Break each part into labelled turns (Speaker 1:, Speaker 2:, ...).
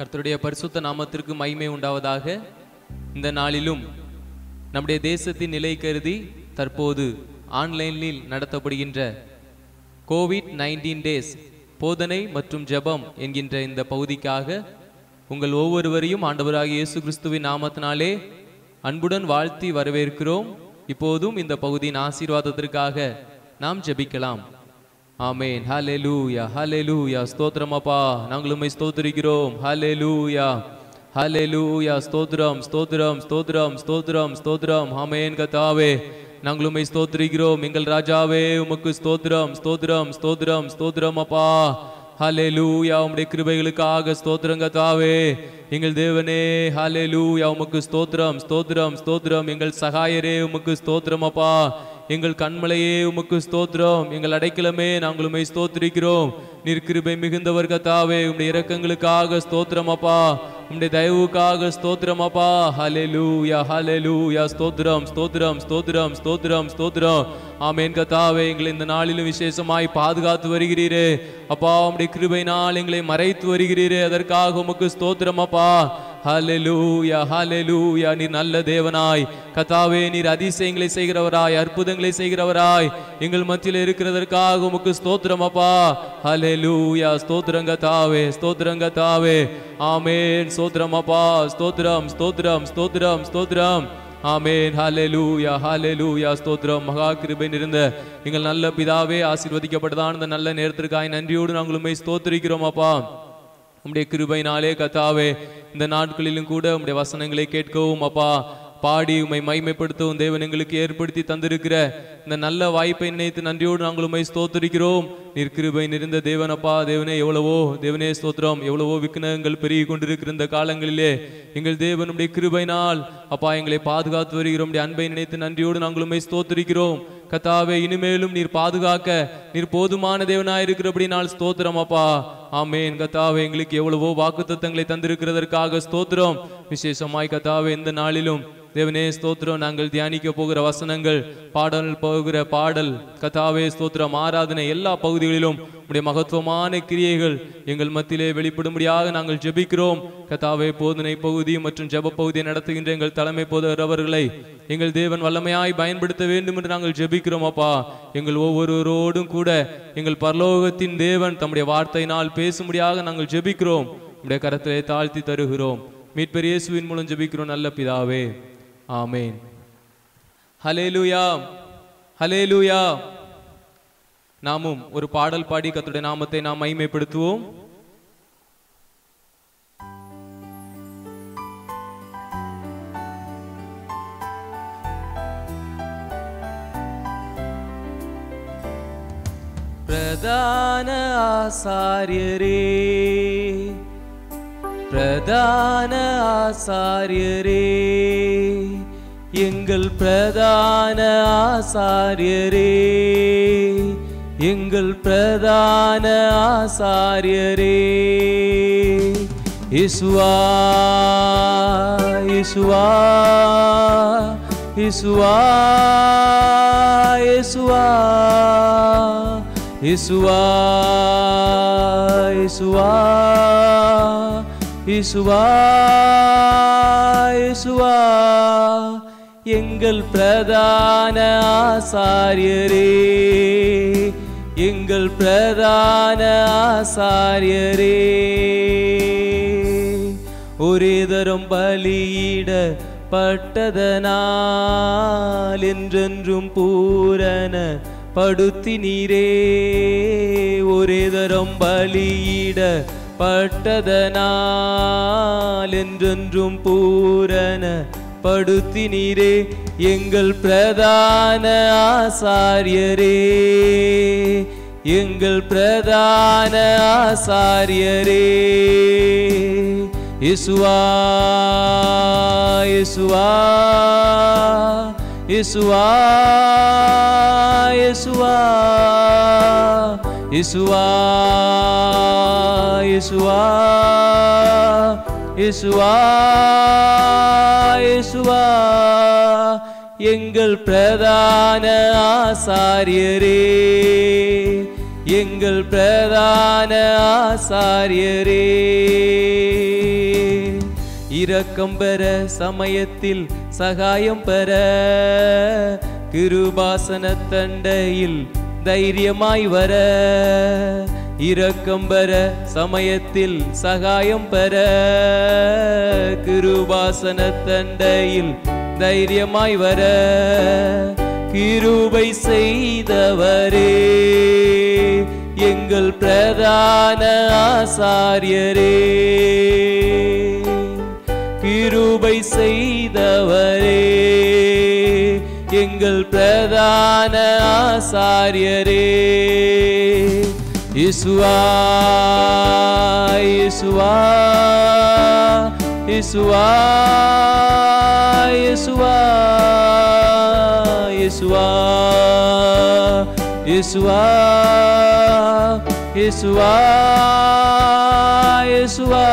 Speaker 1: கர்த்தருடைய பரிசுத்த நாமத்திற்கு மகிமை உண்டாவதாக இந்த நாளிலும் நம்முடைய தேசத்தின் நிலை கருதி தற்போது ஆன்லைனில் நடத்தப்படுகின்ற கோவிட் நைன்டீன் டேஸ் போதனை மற்றும் ஜெபம் என்கின்ற இந்த பகுதிக்காக உங்கள் ஒவ்வொருவரையும் ஆண்டவராக இயேசு கிறிஸ்துவின் நாமத்தினாலே அன்புடன் வாழ்த்தி வரவேற்கிறோம். இப்போதும் இந்த பகுதியின் ஆசீர்வாதத்திற்காக நாம் ஜெபிக்கலாம். ஆமேன். ஹalleluya ஹalleluya. ஸ்தோத்திரம் அப்பா நாங்கள் உம்மை ஸ்தோத்திரிக்கிறோம். ஹalleluya ஹalleluya. ஸ்தோத்திரம் ஸ்தோத்திரம் ஸ்தோத்திரம் ஸ்தோத்திரம் ஸ்தோத்திரம். ஆமென் கதாவே நாங்கள் ஸ்தோத்திரிக்கிறோம். எங்கள் ராஜாவே உமக்கு ஸ்தோத்திரம் ஸ்தோத்திரம் ஸ்தோத்திரம் ஸ்தோத்திரம் அப்பா ஹalleluya. உம்முடைய கிருபைகளுக்காக ஸ்தோத்திரம் தாவே எங்கள் தேவனே ஹalleluya. உமக்கு ஸ்தோத்திரம் ஸ்தோத்திரம் ஸ்தோத்திரம். எங்கள் சகாயரே உமக்கு ஸ்தோத்திரம் அப்பா எங்கள் கண்மலையே உமக்கு ஸ்தோத்திரம். எங்கள் அடைக்கலமே நாங்கள் ஸ்தோத்திரிக்கிறோம். நீர் கிருபை மிகுந்தவர் கத்தாவே உம்முடைய இரக்கங்களுக்காக ஸ்தோத்திரம் அப்பா. உம்முடைய தயவுக்காக ஸ்தோத்திரம் அப்பா. ஹலே லூயா ஸ்தோத்திரம் ஸ்தோத்திரம் ஸ்தோத்திரம் ஸ்தோத்திரம் ஸ்தோத்திரம். ஆமேன் கத்தாவே எங்களை இந்த நாளிலும் விசேஷமாய் பாதுகாத்து வருகிறீரே. அப்பா உம்முடைய நாள் எங்களை மறைத்து வருகிறீரே. அதற்காக உமக்கு ஸ்தோத்திரம் அப்பா. ஹலெலூயா ஹலெலூயா நீர் நல்ல தேவனாய். கத்தாவே நீர் அதிசயங்களை செய்கிறவராய் அற்புதங்களை செய்கிறவராய். எங்கள் மத்தியில் இருக்கிறதற்காக உமக்கு ஸ்தோத்திரம் அப்பா. ஹலெலூயா ஸ்தோத்திரம் தாவே ஸ்தோத்திரம் தாவே ஆமேன். ஸ்தோத்திரம் அப்பா. ஸ்தோத்திரம் ஸ்தோத்திரம் ஸ்தோத்திரம் ஸ்தோத்திரம். ஆமேன். ஹalleluya ஹalleluya ஸ்தோத்திரம். மகா கிருபை நிறைந்த எங்கள் நல்ல பிதாவே ஆசீர்வதிக்கப்பட்டதான இந்த நல்ல நேரத்திற்காய் நன்றியோடு நாங்கள் உம்மை ஸ்தோத்திரிக்கிறோம் அப்பா. உம்முடைய கிருபையினாலே கத்தாவே இந்த நாட்களிலும் கூட உம்முடைய வசனங்களை கேட்கவும் அப்பா பாடி உமை மைமைப்படுத்தவும் தேவன் எங்களுக்கு ஏற்படுத்தி தந்திருக்கிற இந்த நல்ல வாய்ப்பை நினைத்து நன்றியோடு நாங்கள் உண்மை ஸ்தோத்திரிக்கிறோம். நிற்கிருபை நிறைந்த தேவனப்பா தேவனே எவ்வளவோ தேவனே ஸ்தோத்திரம் எவ்வளவோ விக்னங்கள் பெருகி கொண்டிருக்கிற இந்த காலங்களிலே எங்கள் தேவனுடைய கிருபையினால் அப்பா எங்களை பாதுகாத்து வருகிறோம் அன்பை நினைத்து நன்றியோடு நாங்கள் உண்மை ஸ்தோத்திரிக்கிறோம். கத்தாவே இனிமேலும் நீர் பாதுகாக்க நீர் போதுமான தேவனாயிருக்கிறபடி நாள் ஸ்தோத்திரம் அப்பா. ஆமேன். கத்தாவே எங்களுக்கு எவ்வளவோ வாக்குத்தத்தங்களை தந்திருக்கிறதற்காக ஸ்தோத்திரம். விசேஷமாய் கத்தாவே இந்த நாளிலும் தேவனே ஸ்தோத்திரம். நாங்கள் தியானிக்க போகிற வசனங்கள் பாடல் போகிற பாடல் கதாவே ஸ்தோத்திரம். ஆராதனை எல்லா பகுதிகளிலும் உடைய மகத்துவமான கிரியைகள் எங்கள் மத்தியிலே வெளிப்படும்படியாக நாங்கள் ஜெபிக்கிறோம். கதாவே போதனை பகுதி மற்றும் ஜெப பகுதியை நடத்துகின்ற எங்கள் தலைமை போதவர்களை எங்கள் தேவன் வல்லமையாய் பயன்படுத்த வேண்டும் என்று நாங்கள் ஜெபிக்கிறோம் அப்பா. எங்கள் ஒவ்வொருவரோடும் கூட எங்கள் பரலோகத்தின் தேவன் தம்முடைய வார்த்தையினால் பேசும்படியாக நாங்கள் ஜெபிக்கிறோம். உடைய கரத்திலே தாழ்த்தி தருகிறோம். மீட்பர் இயேசுவின் மூலம் ஜெபிக்கிறோம் நல்ல பிதாவே. ஆமேன். ஹலேலுயா ஹலேலுயா நாமும் ஒரு பாடல் பாடி கத்துடைய நாமத்தை நாம் மைமைப்படுத்துவோம் பிரதான ஆசாரியரே பிரதான ஆசாரியரே எங்கள் பிரதான ஆசாரியரே எங்கள் பிரதான ஆசாரியரே. இசுவா இசுவா இசுவா இசுவா இசுவா இசுவா இசுவா இசுவா எங்கள் பிரதான ஆசாரியரே எங்கள் பிரதான ஆசாரியரே. ஒரே தரம் பலியிட பட்டதனால் என்றென்றும் பூரண படுத்தினீரே ஒரே தரம் பலியிட பட்டதனால் என்றென்றும் பூரண படுத்தினீரே எங்கள் பிரதான ஆசாரியரே. எங்கள் பிரதான ஆசாரியரே. இசுவா இசுவா இசுவா இசுவா இசுவா இசுவா இசுவா இசுவா எங்கள் பிரதான ஆசாரியரே எங்கள் பிரதான ஆசாரியரே. இரக்கம் பெற சமயத்தில் சகாயம் பெற கிருபாசன தண்டையில் தைரியமாய் வர இரக்கம் பெற சமயத்தில் சகாயம் பெற. கிருபாசன தண்டையில் தைரியமாய் வர கிருபை செய்தவரே. எங்கள் பிரதான ஆசாரியரே. கிருபை செய்தவரே. எங்கள் பிரதான ஆசாரியரே. இசுவா இசுவா இசுவா இசுவா இசுவா இசுவா இசுவா இசுவா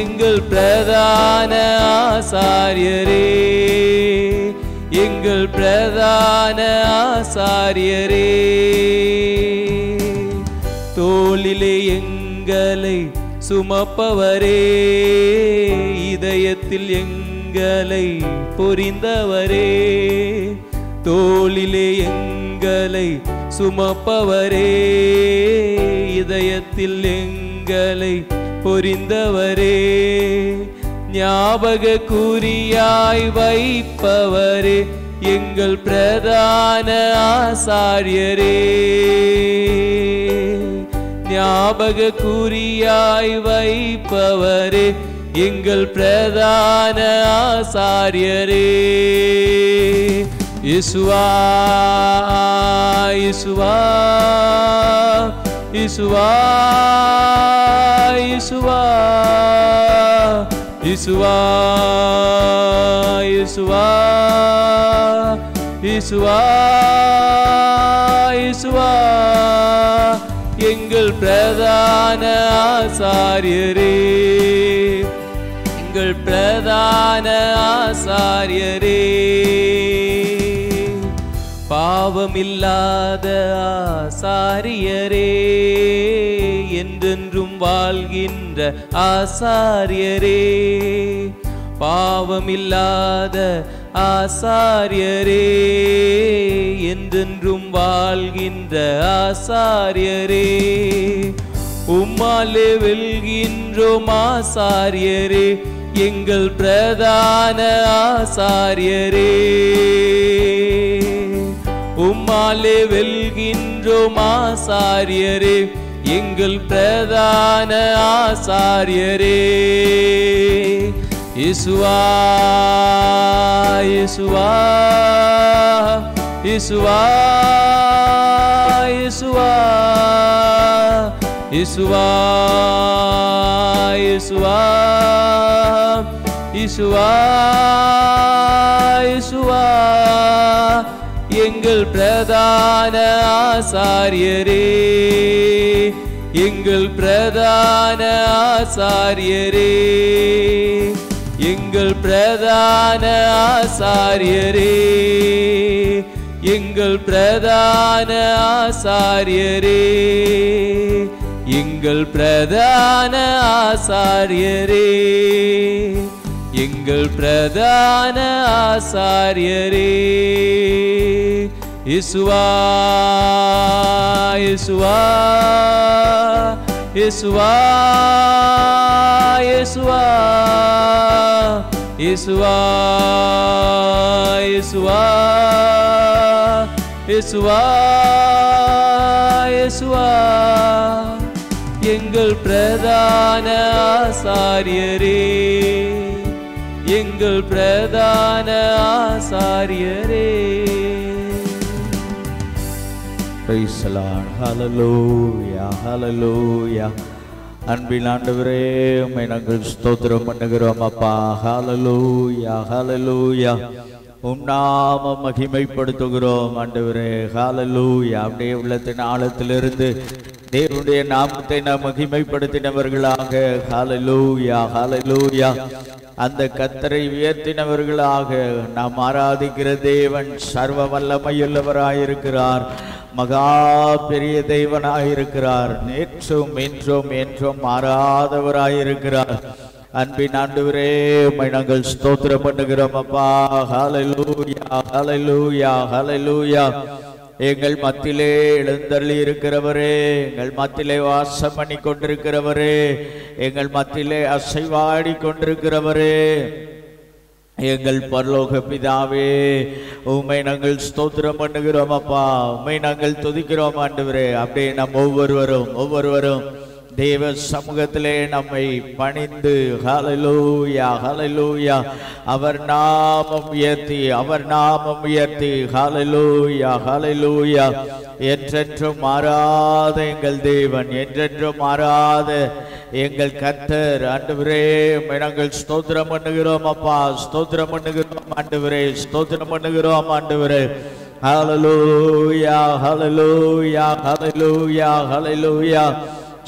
Speaker 1: எங்கள் பிரதான ஆசாரியரே. எங்கள் பிரதான ஆசாரியரே தோளிலே எங்களை சுமப்பவரே இதயத்தில் எங்களை பொறிந்தவரே தோளிலே எங்களை சுமப்பவரே இதயத்தில் எங்களை பொறிந்தவரே. ஞாபக குறியாய் வைப்பவரே எங்கள் பிரதான ஆசாரியரே. ஞாபக குறியாய் வைப்பவரே எங்கள் பிரதான ஆசாரியரே. இசுவா இசுவா இசுவா இசுவா இசுவா இசுவா இசுவா இசுவா எங்கள் பிரதான ஆசாரியரே எங்கள் பிரதான ஆசாரியரே. பாவமில்லாத ஆசாரியரே. என்றென்றும் வாழ்கின்ற ஆசாரியரே. பாவமில்லாத ஆசாரியரே. என்றென்றும் வாழ்கின்ற ஆசாரியரே. உம்மாலே வெல்கின்றோம் ஆசாரியரே. எங்கள் பிரதான ஆசாரியரே. உம்மாலே வெல்கின்றோம் ஆசாரியரே. எங்கள் பிரதான ஆசாரியரே. இசுவா இசுவா இசுவா இசுவா இசுவா இசுவா இசுவா இசுவா எங்கள் பிரதான ஆசாரியரே. எங்கள் பிரதான ஆசாரியரே. எங்கள் பிரதான ஆசாரியரே. எங்கள் பிரதான ஆசாரியரே. எங்கள் பிரதான ஆசாரியரே. எங்கள் பிரதான ஆசாரியரே. இசுவா இசுவா இசுவா இசுவா இசுவா இசுவா இசுவா இசுவா எங்கள் பிரதான ஆசாரியரே எங்கள் பிரதான ஆசாரியரே.
Speaker 2: Praise லார்ட் ஹலலூயா ஹலலூயா அன்பின் ஆண்டவரே உம்மை நாங்கள் ஸ்தோத்திரம் பண்ணுகிறோம் அப்பா. ஹலலூயா ஹலலூயா உம் நாம மகிமைப்படுத்துகிறோம் ஆண்டவரே. ஹalleluya அப்படியே உள்ளத்தின் ஆழத்திலிருந்து தேவனுடைய நாமத்தை நாம் மகிமைப்படுத்தினவர்களாக. ஹalleluya ஹalleluya அந்த கத்தரை உயர்த்தினவர்களாக நாம் ஆராதிக்கிற தேவன் சர்வ வல்லமையுள்ளவராயிருக்கிறார் மகா பெரிய தெய்வனாயிருக்கிறார் நேற்றும் இன்றும் என்றும் மாறாதவராயிருக்கிறார். அன்பின் ஆண்டுவரே உம்மை நாங்கள் ஸ்தோத்திரம் பண்ணுகிறோம் அப்பா. ஹலலூயா ஹலலூயா ஹலலூயா எங்கள் மத்திலே எழுந்தள்ளி இருக்கிறவரே எங்கள் மத்திலே வாசம் பண்ணி கொண்டிருக்கிறவரே எங்கள் மத்திலே அசைவாடி கொண்டிருக்கிறவரே. எங்கள் பரலோக பிதாவே உண்மை நாங்கள் ஸ்தோத்திரம் பண்ணுகிறோம் அப்பா. உண்மை நாங்கள் துதிக்கிறோம் ஆண்டு அப்படியே நம் ஒவ்வொருவரும் ஒவ்வொருவரும் தேவ சமூகத்திலே நம்மை பணிந்து ஹலலூயா ஹலலூயா அவர் நாமம் உயர்த்தி அவர் நாமம் உயர்த்தி ஹலலூயா ஹலலூயா என்றென்றும் மாறாத எங்கள் தேவன் என்றென்றும் மாறாத எங்கள் கத்தர் ஆண்டவரே நாங்கள் ஸ்தோத்திரம் பண்ணுகிறோம் அப்பா ஸ்தோத்திரம் பண்ணுகிறோம் ஆண்டவரே ஸ்தோத்திரம் பண்ணுகிறோம் ஆண்டவரே. ஹலலூயா ஹலலூயா ஹலலூயா ஹலலூயா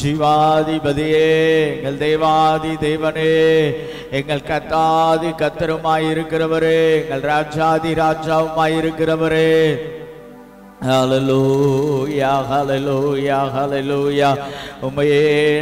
Speaker 2: ஜீவாதிபதியே எங்கள் தேவாதி தேவனே எங்கள் கத்தாதி கத்தருமாய் இருக்கிறவரே எங்கள் ராஜாதி ராஜாவுமாய் இருக்கிறவரே ஹalleluya ஹalleluya. ஹalleluya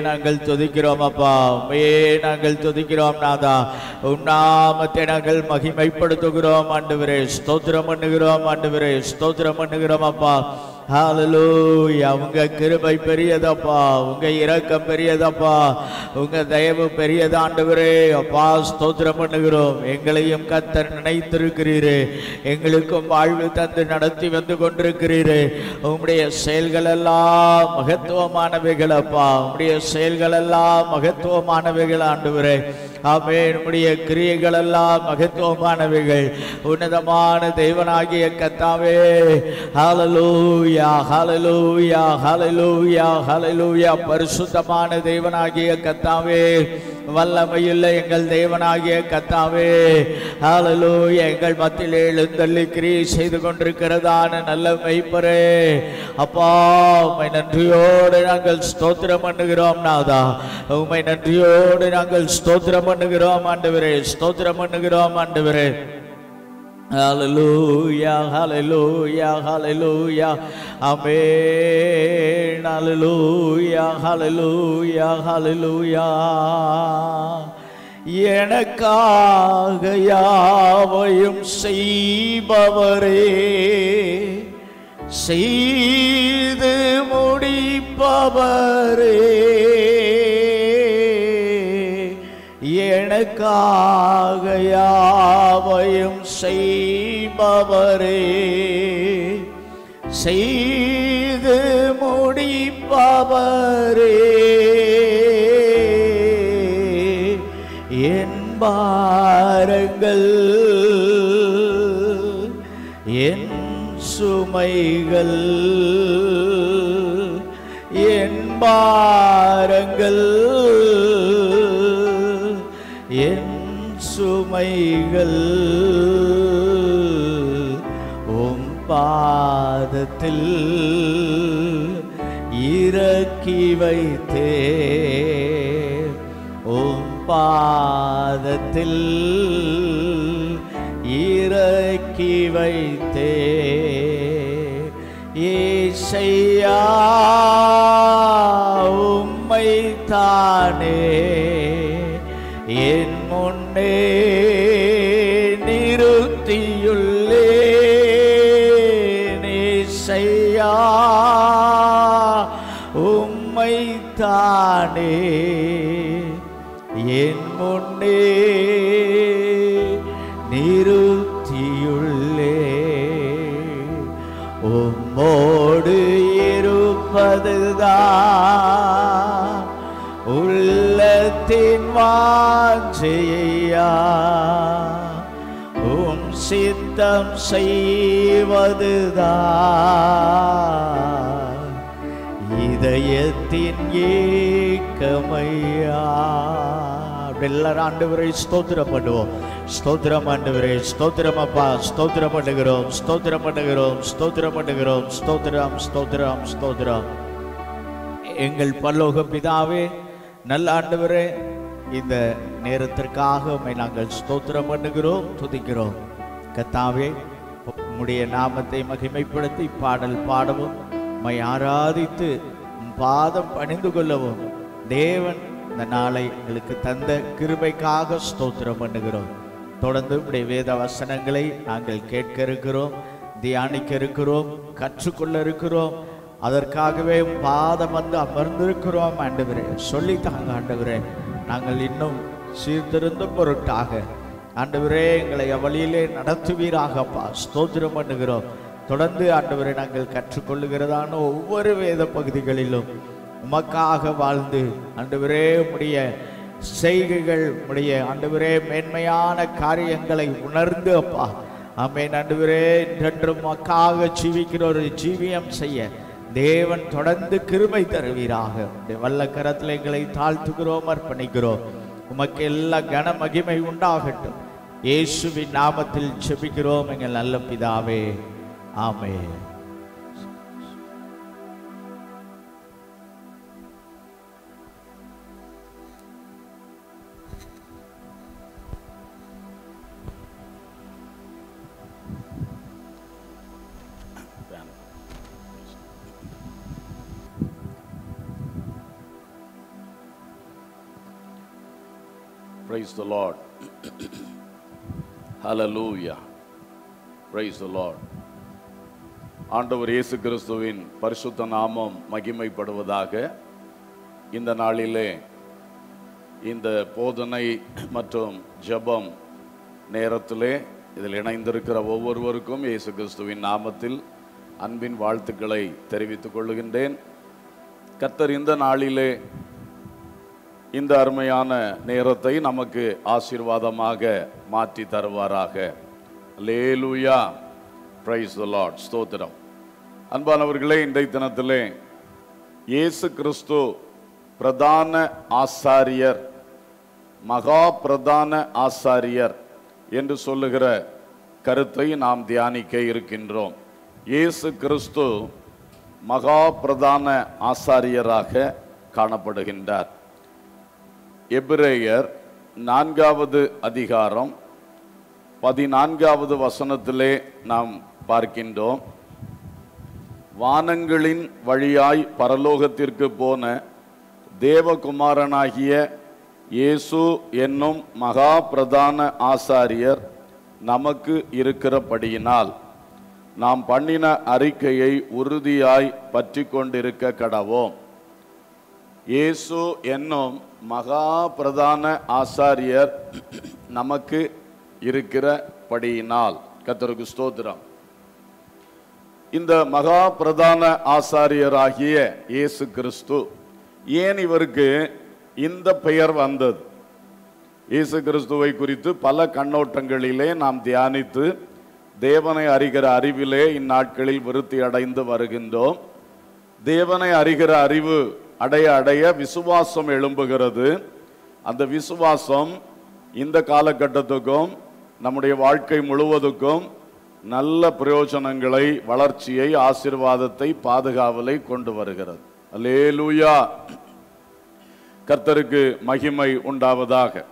Speaker 2: நாங்கள் துதிக்கிறோம் அப்பா. உமையே நாங்கள் துதிக்கிறோம் நாதா. உண்ணாமத்தை நாங்கள் மகிமைப்படுத்துகிறோம் ஆண்டவரே. ஸ்தோத்திரம் பண்ணுகிறோம் ஆண்டவரே. ஸ்தோத்திரம் பண்ணுகிறோம் அப்பா. ஹாலலூயா உங்க கிருபை பெரியதப்பா. உங்க இரக்கம் பெரியதப்பா. உங்க தயவு பெரியதாண்டவரே அப்பா ஸ்தோத்திரம் பண்ணுகிறோம். எங்களையும் கத்தர் நினைத்திருக்கிறீரே. எங்களுக்கும் வாழ்வு தந்து நடத்தி வந்து கொண்டிருக்கிறீரே. உங்களுடைய செயல்கள் எல்லாம் மகத்துவமானவைகள் அப்பா உங்களுடைய செயல்கள் எல்லாம் மகத்துவமானவைகள் ஆண்டவரே. ஆமே நம்முடைய கிரியைகள் எல்லாம் மகத்துவமானவைகள். உன்னதமான தெய்வனாகிய கத்தாவே ஹலலூயா ஹலலூயா ஹலலூயா ஹலலூயா பரிசுத்தமான தெய்வனாகிய கத்தாவே வல்லமையுள்ள எங்கள் தேவனாகிய கத்தாவே. ஹalleluya எங்கள் மத்தியில் எழுந்தள்ளி கிரியை செய்து கொண்டிருக்கிறதான நல்ல மெய்ப்பரே. அப்பா உமை நன்றியோடு நாங்கள் ஸ்தோத்திரம் பண்ணுகிறோம் நாதா. உம்மை நன்றியோடு நாங்கள் ஸ்தோத்திரம் பண்ணுகிறோம் ஆண்டவரே. ஸ்தோத்திரம் பண்ணுகிறோம் ஆண்டவரே. Hallelujah, hallelujah, hallelujah. Amen. Hallelujah, hallelujah, hallelujah. எனக்காக யாவையும் செய்பவரே செய்து முடிப்பவரே எனக்காக யாவையும் செய்பவரே. செய்து முடிப்பவரே. என்பாரங்கள் என் சுமைகள் என் பாரங்கள் என் சுமைகள். பாதத்தில் இறக்கி வைத்தே உம் பாதத்தில் இறக்கி வைத்தே ஏசையா உம்மை நானே என் முன்னே நிறுத்தியுள்ளே. உம்மோடு இருப்பதுதான் உள்ளத்தின் வாஞ்சையா? உம் சித்தம் செய்வதுதான் இதயத்தின் ஏ ஏக்கமையா எல்லாரும் ஆண்டவரை ஸ்தோத்திரம் பண்ணுவோம். ஸ்தோத்திரம் ஆண்டவரே ஸ்தோத்திரம் அப்பா ஸ்தோத்திரம் பண்ணுகிறோம் ஸ்தோத்திரம் பண்ணுகிறோம் ஸ்தோத்திரம் பண்ணுகிறோம் ஸ்தோத்திரம் ஸ்தோத்திரம் ஸ்தோத்திரம். எங்கள் பல்லோக பிதாவே நல்ல ஆண்டவரே இந்த நேரத்திற்காக நாங்கள் ஸ்தோத்திரம் பண்ணுகிறோம் துதிக்கிறோம். கத்தாவே உம்முடைய நாமத்தை மகிமைப்படுத்தி பாடல் பாடவும் உம்மை ஆராதித்து பாதம் பணிந்து கொள்ளவும் தேவன் இந்த நாளை எங்களுக்கு தந்த கிருபைக்காக ஸ்தோத்திரம் பண்ணுகிறோம். தொடர்ந்து உடைய வேத வசனங்களை நாங்கள் கேட்க இருக்கிறோம் தியானிக்க இருக்கிறோம் கற்றுக்கொள்ள இருக்கிறோம் அதற்காகவே பாதம் வந்து அமர்ந்திருக்கிறோம் ஆண்டவரே. சொல்லித்தாங்க ஆண்டவரே. நாங்கள் இன்னும் சீர்திருந்த பொருட்டாக ஆண்டவரே எங்களை வழியிலே நடத்துவீராகப்பா ஸ்தோத்திரம் பண்ணுகிறோம். தொடர்ந்து ஆண்டவரை நாங்கள் கற்றுக்கொள்ளுகிறதான ஒவ்வொரு வேத பகுதிகளிலும் உமக்காக வாழ்ந்து அன்றுவரே உடைய செய்கைகள் உடைய அன்றுவரே மேன்மையான காரியங்களை உணர்ந்து அப்பா. ஆமென் நண்டுவரே என்றென்றும் உமக்காக ஜீவிக்கிற ஒரு ஜீவியம் செய்ய தேவன் தொடர்ந்து கிருமை தருவீராக. வல்ல கரத்தில் எங்களை தாழ்த்துகிறோம் அர்ப்பணிக்கிறோம். உமக்கு எல்லா கன மகிமை உண்டாகட்டும். இயேசுவின் நாமத்தில் செபிக்கிறோம் எங்கள் நல்ல பிதாவே. ஆமே
Speaker 3: Praise the Lord. ஹலலூயா Praise த லார்ட் ஆண்டவர் இயேசு கிறிஸ்துவின் பரிசுத்த நாமம் மகிமைப்படுவதாக இந்த நாளிலே இந்த போதனை மற்றும் ஜபம் நேரத்திலே இதில் இணைந்திருக்கிற ஒவ்வொருவருக்கும் இயேசு கிறிஸ்துவின் நாமத்தில் அன்பின் வாழ்த்துக்களை தெரிவித்துக் கொள்கின்றேன். கர்த்தர் இந்த நாளிலே இந்த அருமையான நேரத்தை நமக்கு ஆசீர்வாதமாக மாற்றி தருவாராக. லேலுயா பிரைஸ் த லார்ட் ஸ்தோத்திரம். அன்பானவர்களே இன்றைய தினத்திலே இயேசு கிறிஸ்து பிரதான ஆசாரியர் மகா பிரதான ஆசாரியர் என்று சொல்லுகிற கருத்தை நாம் தியானிக்க இருக்கின்றோம். இயேசு கிறிஸ்து மகா பிரதான ஆசாரியராக காணப்படுகின்றார். எபிரேயர் நான்காவது அதிகாரம் பதினான்காவது வசனத்திலே நாம் பார்க்கின்றோம். வானங்களின் வழியாய் பரலோகத்திற்கு போன தேவகுமாரனாகிய இயேசு என்னும் மகா பிரதான ஆசாரியர் நமக்கு இருக்கிறபடியினால் நாம் பண்ணின அறிக்கையை உறுதியாய் பற்றி கொண்டிருக்க கடவோம். இயேசு என்னும் மகா பிரதான ஆசாரியர் நமக்கு இருக்கிறபடியினால். கத்தருக்கு ஸ்தோத்திரம். இந்த மகா பிரதான ஆசாரியராகிய இயேசு கிறிஸ்து ஏன் இவருக்கு இந்த பெயர் வந்தது? இயேசு கிறிஸ்துவை குறித்து பல கண்ணோட்டங்களிலே நாம் தியானித்து தேவனை அறிகிற அறிவிலே இந்நாட்களில் விருத்தி அடைந்து வருகின்றோம். தேவனை அறிகிற அறிவு அடைய அடைய விசுவாசம் எழும்புகிறது. அந்த விசுவாசம் இந்த காலகட்டத்துக்கும் நம்முடைய வாழ்க்கை முழுவதுக்கும் நல்ல பிரயோஜனங்களை வளர்ச்சியை ஆசீர்வாதத்தை பாதுகாவலை கொண்டு வருகிறது. அல்லேலூயா. கர்த்தருக்கு மகிமை உண்டாவதாக.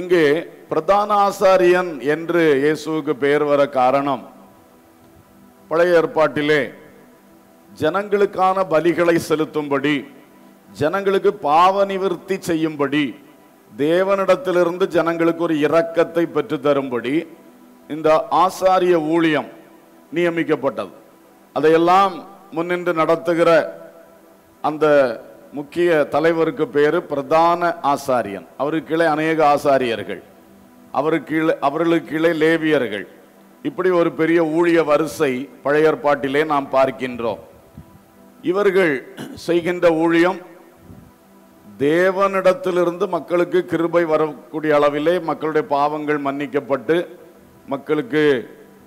Speaker 3: இங்கே பிரதான ஆசாரியன் என்று இயேசுவுக்கு பெயர் வர காரணம் பழைய ஏற்பாட்டிலே ஜனங்களுக்கான பலிகளை செலுத்தும்படி ஜனங்களுக்கு பாவ நிவர்த்தி செய்யும்படி தேவனிடத்திலிருந்து ஜனங்களுக்கு ஒரு இரக்கத்தை பெற்று தரும்படி இந்த ஆசாரிய ஊழியம் நியமிக்கப்பட்டது. அதையெல்லாம் முன்னின்று நடத்துகிற அந்த முக்கிய தலைவருக்கு பேர் பிரதான ஆசாரியன். அவருக்கு கீழே அநேக ஆசாரியர்கள். அவருக்கு கீழே அவர்களுக்கு கீழே லேவியர்கள். இப்படி ஒரு பெரிய ஊழிய வரிசை பழைய ஏற்பாட்டிலே நாம் பார்க்கின்றோம். இவர்கள் செய்கின்ற ஊழியம் தேவனிடத்திலிருந்து மக்களுக்கு கிருபை வரக்கூடிய அளவிலே மக்களுடைய பாவங்கள் மன்னிக்கப்பட்டு மக்களுக்கு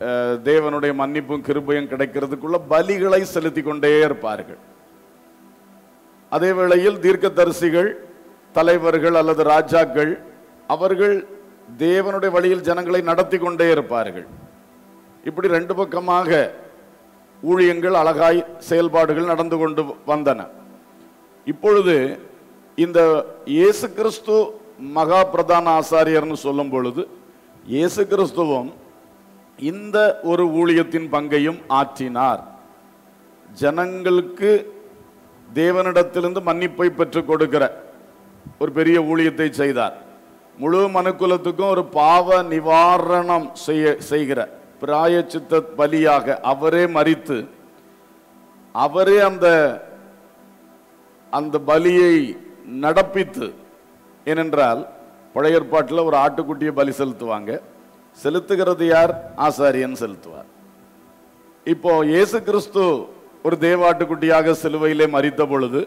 Speaker 3: அஹ், தேவனுடைய மன்னிப்பும் கிருபையும் கிடைக்கிறதுக்குள்ள பலிகளை செலுத்தி கொண்டே இருப்பார்கள். அதே வேளையில் தீர்க்கதரிசிகள் தலைவர்கள் அல்லது ராஜாக்கள் அவர்கள் தேவனுடைய வழியில் ஜனங்களை நடத்தி கொண்டே இருப்பார்கள். இப்படி ரெண்டு பக்கமாக ஊழியங்கள் அழகாய் செயல்பாடுகள் நடந்து கொண்டு வந்தன. இப்பொழுது இந்த இயேசு கிறிஸ்து மகா பிரதான ஆசாரியர்னு சொல்லும் பொழுது இயேசு கிறிஸ்துவும் இந்த ஒரு ஊழியத்தின் பங்கையும் ஆற்றினார். ஜனங்களுக்கு தேவனிடத்திலிருந்து மன்னிப்பை பெற்றுக் கொடுக்கிற ஒரு பெரிய ஊழியத்தை செய்தார். முழு மனுக்குலத்துக்கும் ஒரு பாவ நிவாரணம் செய்ய செய்கிற பிராயச்சித்த பலியாக அவரே மறித்து அவரே அந்த அந்த பலியை நடப்பித்து ஏனென்றால் பழைய ஏற்பாட்டில் ஒரு ஆட்டுக்குட்டியை பலி செலுத்துவாங்க. செலுத்துகிறது யார்? ஆசாரியன் செலுத்துவார். இப்போ இயேசு கிறிஸ்து ஒரு தேவாட்டுக்குட்டியாக சிலுவையிலே மறித்த பொழுது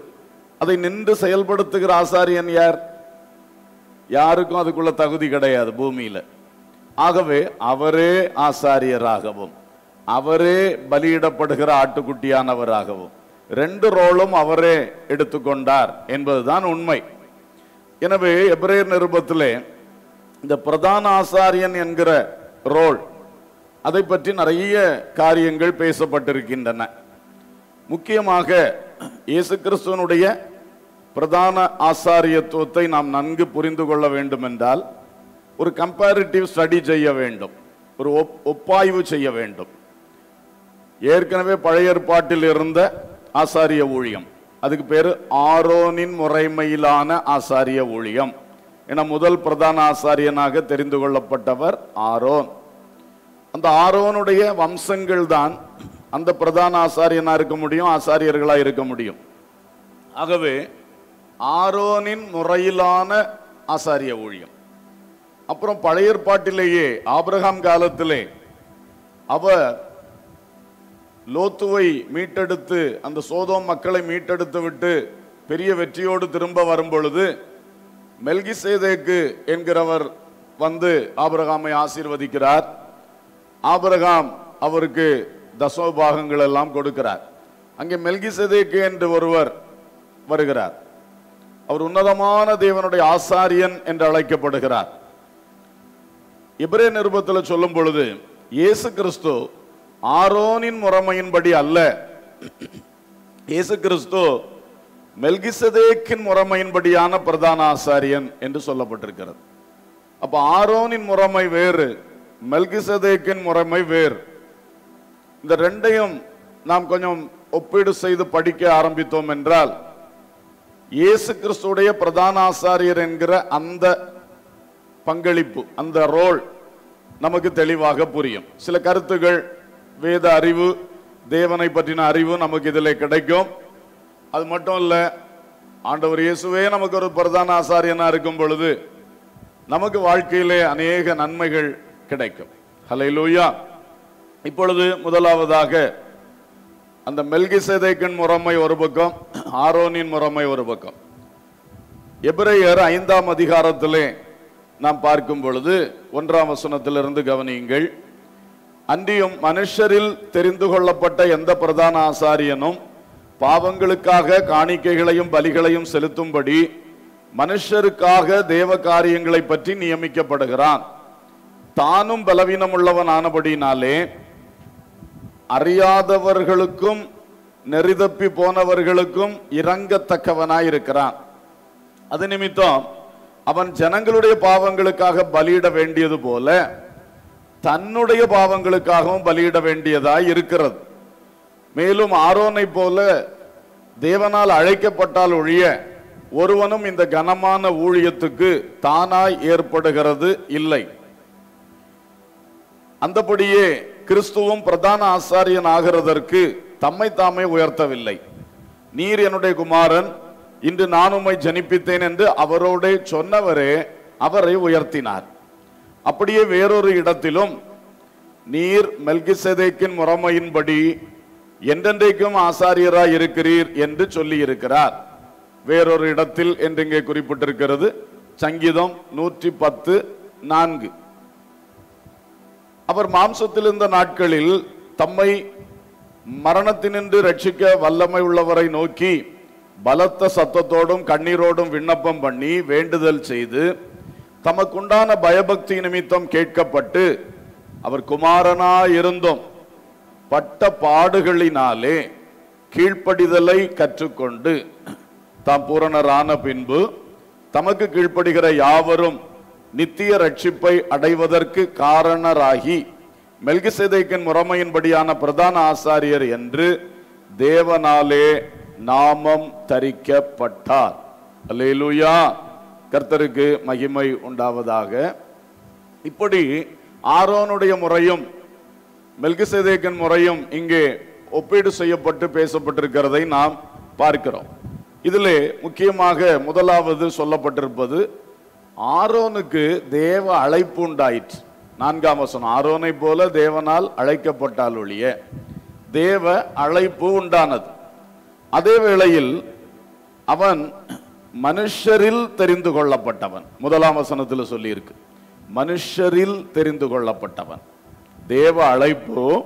Speaker 3: அதை நின்று செயல்படுத்துகிற ஆசாரியன் யார்? யாருக்கும் அதுக்குள்ள தகுதி கிடையாது பூமியில. ஆகவே அவரே ஆசாரியராகவும் அவரே பலியிடப்படுகிற ஆட்டுக்குட்டியானவராகவும் ரெண்டு ரோலும் அவரே எடுத்துக்கொண்டார் என்பதுதான் உண்மை. எனவே எப்ரேர் நிருபத்திலே இந்த பிரதான ஆசாரியன் என்கிற ரோல் அதை பற்றி நிறைய காரியங்கள் பேசப்பட்டிருக்கின்றன. முக்கியமாக இயேசு கிறிஸ்துவனுடைய பிரதான ஆசாரியத்துவத்தை நாம் நன்கு புரிந்து கொள்ள வேண்டும் என்றால் ஒரு கம்பேரிட்டிவ் ஸ்டடி செய்ய வேண்டும். ஒரு ஒப்- ஒப்பாய்வு செய்ய வேண்டும். ஏற்கனவே பழைய ஏற்பாட்டில் இருந்த ஆசாரிய ஊழியம். அதுக்கு பேர் ஆரோனின் முறைமையிலான ஆசாரிய ஊழியம். என முதல் பிரதான ஆசாரியனாக தெரிந்து கொள்ளப்பட்டவர் ஆரோன். அந்த ஆரோனுடைய வம்சங்கள் தான் அந்த பிரதான ஆசாரியனாக இருக்க முடியும் ஆசாரியர்களாக இருக்க முடியும். ஆகவே ஆரோனின் முறையிலான ஆசாரிய ஊழியம். அப்புறம் பழைய ஏற்பாட்டிலேயே ஆபிரகாம் காலத்திலே அவர் லோத்துவை மீட்டெடுத்து அந்த சோதோம் மக்களை மீட்டெடுத்து விட்டு பெரிய வெற்றியோடு திரும்ப வரும்பொழுது மெல்கிசேதேக்கு என்கிறவர் வந்து ஆபிரகாமை ஆசீர்வதிக்கிறார். ஆபிரகாம் அவருக்கு தசோபாகங்கள் எல்லாம் கொடுக்கிறார். அங்கே மெல்கிசேதேக்கு என்று ஒருவர் வருகிறார். அவர் உன்னதமான தேவனுடைய ஆசாரியன் என்று அழைக்கப்படுகிறார். இப்ரே நிருபத்தில் சொல்லும் பொழுது இயேசு கிறிஸ்து ஆரோனின் முறைமையின்படி அல்ல. இயேசு கிறிஸ்து மெல்கிசதேக்கின் முறைமையின்படியான பிரதான ஆசாரியன் என்று சொல்லப்பட்டிருக்கிறது. அப்ப ஆரோனின் முறைமை வேறு மெல்கிசதேக்கின் முறைமை வேறு. இந்த ரெண்டையும் நாம் கொஞ்சம் ஒப்பீடு செய்து படிக்க ஆரம்பித்தோம் என்றால் இயேசு கிறிஸ்துடைய பிரதான ஆசாரியர் என்கிற அந்த பங்களிப்பு அந்த ரோல் நமக்கு தெளிவாக புரியும். சில கருத்துகள் வேத அறிவு தேவனை பற்றின அறிவு நமக்கு இதில் கிடைக்கும். அது மட்டும் இல்லை ஆண்டவர் இயேசுவே நமக்கு ஒரு பிரதான ஆசாரியனாக இருக்கும் பொழுது நமக்கு வாழ்க்கையிலே அநேக நன்மைகள் கிடைக்கும். ஹalleluya இப்பொழுது முதலாவதாக அந்த மெல்கிசேதேக்கின் முறைமை ஒரு பக்கம் ஆரோனின் முறைமை ஒரு பக்கம். எபிரேயர் ஐந்தாம் அதிகாரத்திலே நாம் பார்க்கும் பொழுது ஒன்றாம் வசனத்திலிருந்து கவனியுங்கள். அன்றியும் மனுஷரில் தெரிந்து கொள்ளப்பட்ட எந்த பிரதான ஆசாரியனும் பாவங்களுக்காக காணிக்கைகளையும் பலிகளையும் செலுத்தும்படி மனுஷருக்காக தேவ காரியங்களை பற்றி நியமிக்கப்படுகிறான். தானும் பலவீனமுள்ளவன் ஆனபடினாலே அறியாதவர்களுக்கும் நெறிதப்பி போனவர்களுக்கும் இறங்கத்தக்கவனாயிருக்கிறான் அது நிமித்தம் அவன் ஜனங்களுடைய பாவங்களுக்காக பலியிட வேண்டியது போல தன்னுடைய பாவங்களுக்காகவும் பலியிட வேண்டியதாய் இருக்கிறது. மேலும் ஆரோனை போல தேவனால் அழைக்கப்பட்டால் ஒழிய ஒருவனும் இந்த கனமான ஊழியத்துக்கு தானாய் ஏற்படுகிறது இல்லை. அந்தபடியே கிறிஸ்துவும் பிரதான ஆசாரியன் ஆகிறதற்கு தம்மை தாமே உயர்த்தவில்லை. நீர் என்னுடைய குமாரன் இன்று நான் உம்மை ஜனிப்பித்தேன் என்று அவரோட சொன்னவரே அவரை உயர்த்தினார். அப்படியே வேறொரு இடத்திலும் நீர் மெல்கிசேதேக்கின் முறைமையின்படி என்றென்றைக்கும் ஆசாரியராய் இருக்கிறீர் என்று சொல்லி இருக்கிறார் வேறொரு இடத்தில் என்று இங்கே குறிப்பிட்டிருக்கிறது. சங்கீதம் நூற்றி பத்து நான்கு. அவர் மாம்சத்தில் இருந்த நாட்களில் தம்மை மரணத்தினின்று ரட்சிக்க வல்லமை உள்ளவரை நோக்கி பலத்த சத்தத்தோடும் கண்ணீரோடும் விண்ணப்பம் பண்ணி வேண்டுதல் செய்து தமக்குண்டான பயபக்தி நிமித்தம் கேட்கப்பட்டு அவர் குமாரனா இருந்தும் பட்ட பாடுகளினாலே கீழ்ப்படிதலை கற்றுக்கொண்டு தாம் பூரணரான பின்பு தமக்கு கீழ்ப்படுகிற யாவரும் நித்திய ரட்சிப்பை அடைவதற்கு காரணராகி மெல்கிசேதைக்கின் முறைமையின்படியான பிரதான ஆசாரியர் என்று தேவனாலே நாமம் தரிக்கப்பட்டார். அல்லேலூயா. கர்த்தருக்கு மகிமை உண்டாவதாக. இப்படி ஆரோனுடைய முறையும் மெல்கிசேதேக்கன் முறையும் இங்கே ஒப்பீடு செய்யப்பட்டு பேசப்பட்டிருக்கிறதை நாம் பார்க்கிறோம். இதிலே முக்கியமாக முதலாவது சொல்லப்பட்டிருப்பது ஆரோனுக்கு தேவ அழைப்பு உண்டாயிற்று. நான்காம் வசனம் ஆரோனை போல தேவனால் அழைக்கப்பட்டால் ஒழிய தேவ அழைப்பு உண்டானது. அதே வேளையில் அவன் மனுஷரில் தெரிந்து கொள்ளப்பட்டவன். முதலாம் வசனத்தில் சொல்லியிருக்கு. மனுஷரில் தெரிந்து கொள்ளப்பட்டவன். தேவ அழைப்பு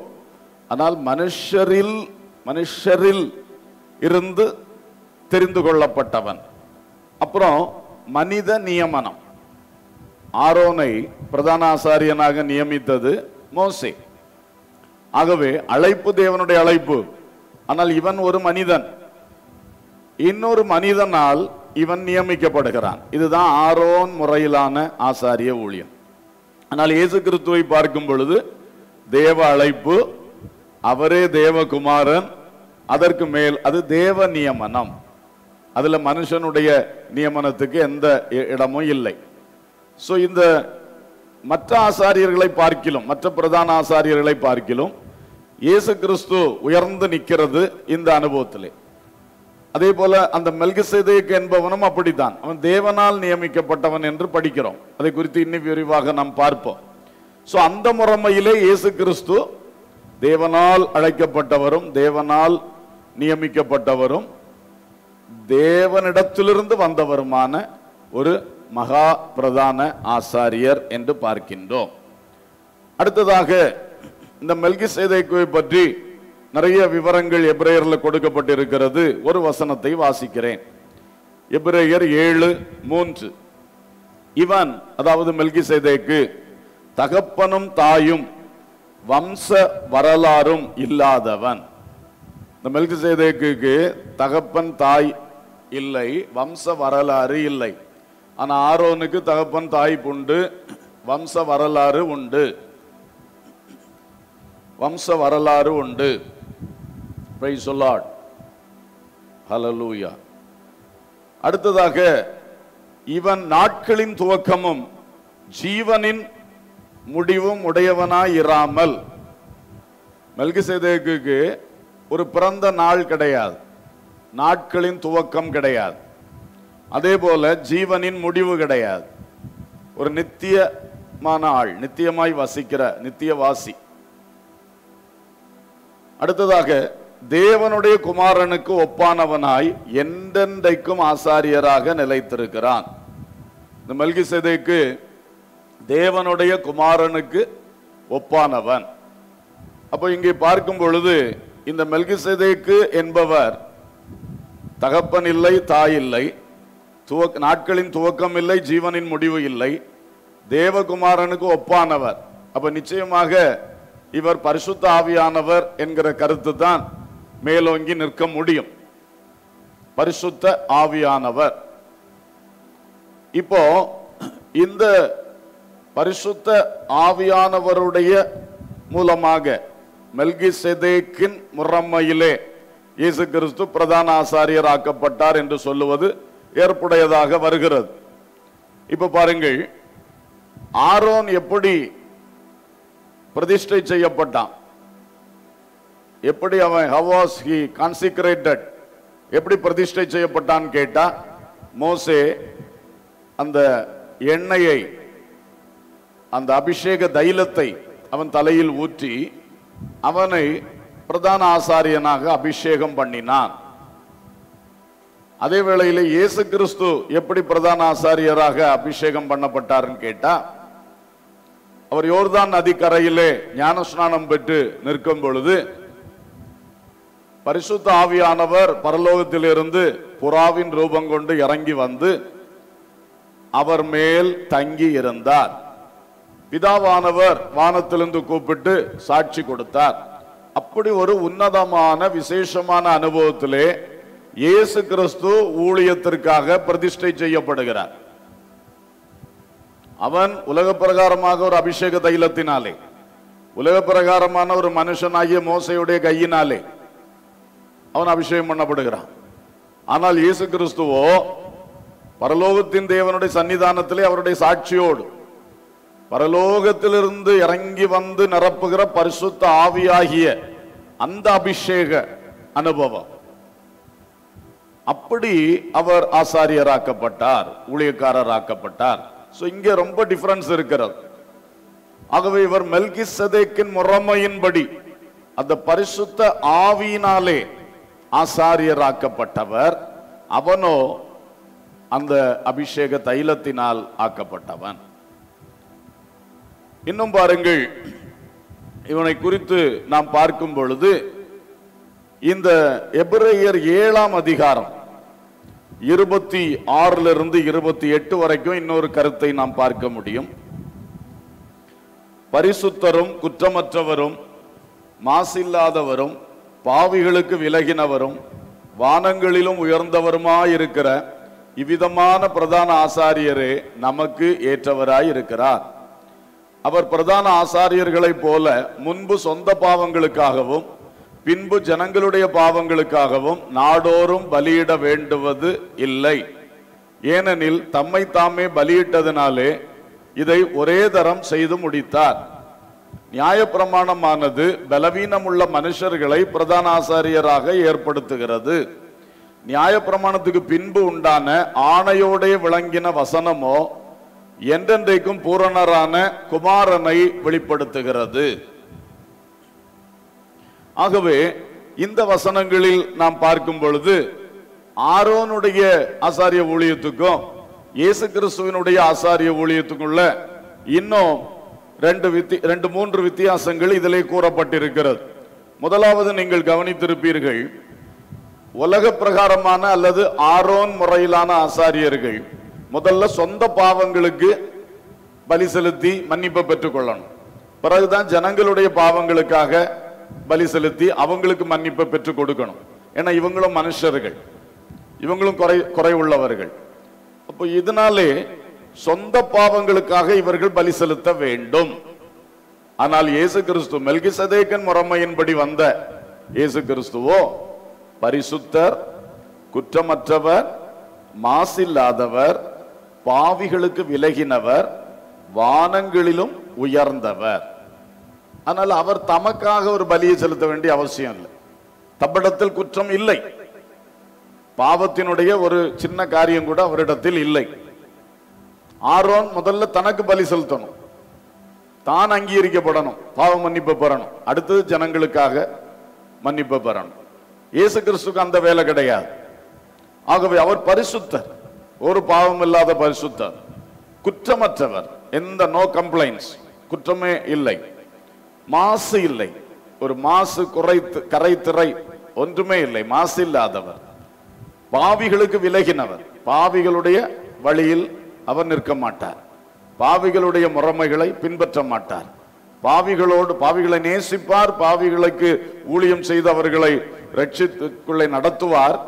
Speaker 3: ஆனால் மனுஷரில் மனுஷரில் இருந்து தெரிந்து கொள்ளப்பட்டவன். அப்புறம் மனித நியமனம். ஆரோனை பிரதான ஆசாரியனாக நியமித்தது மோசே. ஆகவே அழைப்பு தேவனுடைய அழைப்பு. ஆனால் இவன் ஒரு மனிதன். இன்னொரு மனிதனால் இவன் நியமிக்கப்படுகிறான். இதுதான் ஆரோன் முறையிலான ஆசாரிய ஊழியம் ஆனால் இயேசு கிறிஸ்துவை பார்க்கும் பொழுது தேவ அழைப்பு அவரே தேவகுமாரன் அதற்கு மேல் அது தேவ நியமனம். அதில் மனுஷனுடைய நியமனத்துக்கு எந்த இடமும் இல்லை. ஸோ இந்த மற்ற ஆசாரியர்களை பார்க்கிலும் மற்ற பிரதான ஆசாரியர்களை பார்க்கிலும் இயேசு கிறிஸ்து உயர்ந்து நிற்கிறது இந்த அனுபவத்திலே. அதே போல அந்த மெல்கிசேதேக்கு என்பவனும் அப்படித்தான். அவன் தேவனால் நியமிக்கப்பட்டவன் என்று படிக்கிறோம். அதை குறித்து இன்னும் விரிவாக நாம் பார்ப்போம். ஸோ அந்த முறைமையிலே இயேசு கிறிஸ்து தேவனால் அழைக்கப்பட்டவரும் தேவனால் நியமிக்கப்பட்டவரும் தேவனிடத்திலிருந்து வந்தவருமான ஒரு மகா பிரதான ஆசாரியர் என்று பார்க்கின்றோம். அடுத்ததாக இந்த மெல்கி சேதைக்குவை பற்றி நிறைய விவரங்கள் எபிரேயர்ல கொடுக்கப்பட்டிருக்கிறது. ஒரு வசனத்தை வாசிக்கிறேன். எபிரேயர் ஏழு மூன்று. இவன் அதாவது மெல்கி சேதைக்கு தகப்பனும் தாயும் வம்ச வரலாறும் இல்லாதவன். இந்த மெல்கி சேதைக்கு தகப்பன் தாய் இல்லை வம்ச வரலாறு இல்லை. ஆனால் ஆரோனுக்கு தகப்பன் தாய் உண்டு வம்ச வரலாறு உண்டு. வம்ச வரலாறு உண்டு. Praise சொல்லாட் Lord. அடுத்ததாக இவன் நாட்களின் துவக்கமும் ஜீவனின் முடிவும் உடையவனாயிராமல் மெல்கிசேதேக்குக்கு ஒரு பிறந்த நாள் கிடையாது. நாட்களின் துவக்கம் கிடையாது. அதே போல ஜீவனின் முடிவு கிடையாது. ஒரு நித்தியமான ஆள் நித்தியமாய் வசிக்கிற நித்தியவாசி. அடுத்ததாக தேவனுடைய குமாரனுக்கு ஒப்பானவனாய் எந்தெந்தைக்கும் ஆசாரியராக நிலைத்திருக்கிறான். இந்த மெல்கிசேதேக்கு தேவனுடைய குமாரனுக்கு ஒப்பானவன். அப்போ இங்கே பார்க்கும் பொழுது இந்த மெல்கிசேதேக்கு என்பவர் தகப்பன் இல்லை தாய் இல்லை துவக்க நாட்களின் துவக்கம் இல்லை ஜீவனின் முடிவு இல்லை தேவகுமாரனுக்கு ஒப்பானவர். அப்போ நிச்சயமாக இவர் பரிசுத்த ஆவியானவர் என்கிற கருத்து தான் மேலோங்கி நிற்க முடியும். பரிசுத்த ஆவியானவர். இப்போ இந்த பரிசுத்த ஆவியானவருடைய மூலமாக மெல்கிசெதேக்கின் முறைமையிலே இயேசு கிறிஸ்து பிரதான ஆசாரியர் ஆக்கப்பட்டார் என்று சொல்லுவது ஏற்புடையதாக வருகிறது. இப்போ பாருங்கள் ஆரோன் எப்படி பிரதிஷ்டை செய்யப்பட்டான். எப்படி அவன் ஹவாஸ் ஹி கான்சிக்ரேட்டட் எப்படி பிரதிஷ்டை செய்யப்பட்டான்னு கேட்டா மோசே அந்த எண்ணெயை அந்த அபிஷேக தைலத்தை அவன் தலையில் ஊற்றி அவனை பிரதான ஆசாரியனாக அபிஷேகம் பண்ணினான். அதே வேளையில் இயேசு கிறிஸ்து எப்படி பிரதான ஆசாரியராக அபிஷேகம் பண்ணப்பட்டார்னு கேட்டா அவர் யோர்தான் நதிக்கரையிலே ஞானஸ்நானம் பெற்று நிற்கும் பொழுது பரிசுத்த ஆவியானவர் பரலோகத்திலிருந்து புறாவின் ரூபம் கொண்டு இறங்கி வந்து அவர் மேல் தங்கி இருந்தார். பிதாவானவர் வானத்திலிருந்து கூப்பிட்டு சாட்சி கொடுத்தார். அப்படி ஒரு உன்னதமான விசேஷமான அனுபவத்திலே இயேசு கிறிஸ்து ஊழியத்திற்காக பிரதிஷ்டை செய்யப்படுகிறார். அவன் உலக பிரகாரமாக ஒரு அபிஷேக தைலத்தினாலே உலக பிரகாரமான ஒரு மனுஷனாகிய மோசையுடைய கையினாலே அவன் அபிஷேகம் பண்ணப்படுகிறான். ஆனால் இயேசு கிறிஸ்துவோ பரலோகத்தின் தேவனுடைய சன்னிதானத்திலே அவருடைய சாட்சியோடு பரலோகத்திலிருந்து இறங்கி வந்து நிரப்புகிற பரிசுத்த ஆவியாகிய அந்த அபிஷேக அனுபவம். அப்படி அவர் ஆசாரியராக்கப்பட்டார் ஊழியக்காரராக்கப்பட்டார். ஸோ இங்க ரொம்ப டிஃபரன்ஸ் இருக்கிறது. ஆகவே இவர் மெல்கி சதேக்கின் முறைமையின்படி அந்த பரிசுத்த ஆவியினாலே ஆசாரியராக்கப்பட்டவர். அவனோ அந்த அபிஷேக தைலத்தினால் ஆக்கப்பட்டவன். இன்னும் பாருங்கள் இவனை குறித்து நாம் பார்க்கும் பொழுது இந்த எபிரேயர் ஏழாம் அதிகாரம் இருபத்தி ஆறுல இருந்து இருபத்தி எட்டு வரைக்கும் இன்னொரு கருத்தை நாம் பார்க்க முடியும். பரிசுத்தரும் குற்றமற்றவரும் மாசில்லாதவரும் பாவிகளுக்கு விலகினவரும் வானங்களிலும் உயர்ந்தவருமாயிருக்கிற இவ்விதமான பிரதான ஆசாரியரே நமக்கு ஏற்றவராய் இருக்கிறார் அவர் பிரதான ஆசாரியர்களைப் போல முன்பு சொந்த பாவங்களுக்காகவும் பின்பு ஜனங்களுடைய பாவங்களுக்காகவும் நாடோறும் பலியிட வேண்டுவது இல்லை. ஏனெனில் தம்மை தாமே பலியிட்டதினாலே இதை ஒரே தரம் செய்து முடித்தார். நியாயப்பிரமாணமானது பலவீனமுள்ள மனுஷர்களை பிரதான ஆசாரியராக ஏற்படுத்துகிறது. நியாயப்பிரமாணத்துக்கு பின்பு உண்டான ஆணையோடே விளங்கின வசனமோ என்றென்றைக்கும் பூரணரான குமாரனை வெளிப்படுத்துகிறது. ஆகவே இந்த வசனங்களில் நாம் பார்க்கும் பொழுது ஆரோனுடைய ஆசாரிய ஊழியத்துக்கும் இயேசு கிறிஸ்துவினுடைய ஆசாரிய ஊழியத்துக்குள்ள இன்னும் ரெண்டு வித்தி ரெண்டு மூன்று வித்தியாசங்கள் இதிலே கூறப்பட்டிருக்கிறது. முதலாவது நீங்கள் கவனித்திருப்பீர்கள் உலக பிரகாரமான அல்லது ஆரோன் முறையிலான ஆசாரியர்கள் முதல்ல சொந்த பாவங்களுக்கு பலி செலுத்தி மன்னிப்பை பெற்றுக்கொள்ளணும். பிறகுதான் ஜனங்களுடைய பாவங்களுக்காக பலி செலுத்தி அவங்களுக்கு மன்னிப்பை பெற்றுக் கொடுக்கணும். ஏன்னா இவங்களும் மனுஷர்கள். இவங்களும் குறை குறை உள்ளவர்கள் அப்போ இதனாலே சொந்த பாவங்களுக்காக இவர்கள் பலி செலுத்த வேண்டும். ஆனால் இயேசு கிறிஸ்து மெல்கிசதேக்கன் முறைமையின்படி வந்த இயேசு கிறிஸ்துவோ பரிசுத்தர் குற்றமற்றவர் மாசில்லாதவர் பாவிகளுக்கு விலகினவர் வானங்களிலும் உயர்ந்தவர். ஆனால் அவர் தமக்காக ஒரு பலியை செலுத்த வேண்டிய அவசியம் இல்லை. தப்பிடத்தில் குற்றம் இல்லை. பாவத்தினுடைய ஒரு சின்ன காரியம் கூட அவரிடத்தில் இல்லை. ஆரோன் முதல்ல தனக்கு பலி செலுத்தணும். தான் அங்கீகரிக்கப்படணும். பாவ மன்னிப்பு பெறணும். அடுத்தது ஜனங்களுக்காக மன்னிப்பு பெறணும். இயேசு கிறிஸ்துக்கு அந்த வேலை கிடையாது. ஆகவே அவர் பரிசுத்தர். ஒரு பாவம் இல்லாத பரிசுத்தர். குற்றமற்றவர். எந்த நோ கம்ப்ளைண்ட்ஸ் குற்றமே இல்லை. மாசு இல்லை. ஒரு மாசு குறைத்து கரை திரை ஒன்றுமே இல்லை. மாசு இல்லாதவர். பாவிகளுக்கு விலகினவர். பாவிகளுடைய வழியில் அவர் நிற்க மாட்டார். பாவிகளுடைய முறைமைகளை பின்பற்ற மாட்டார். பாவிகளோடு பாவிகளை நேசிப்பார். பாவிகளுக்கு ஊழியம் செய்து அவர்களை ரட்சித்துக்குள்ளே நடத்துவார்.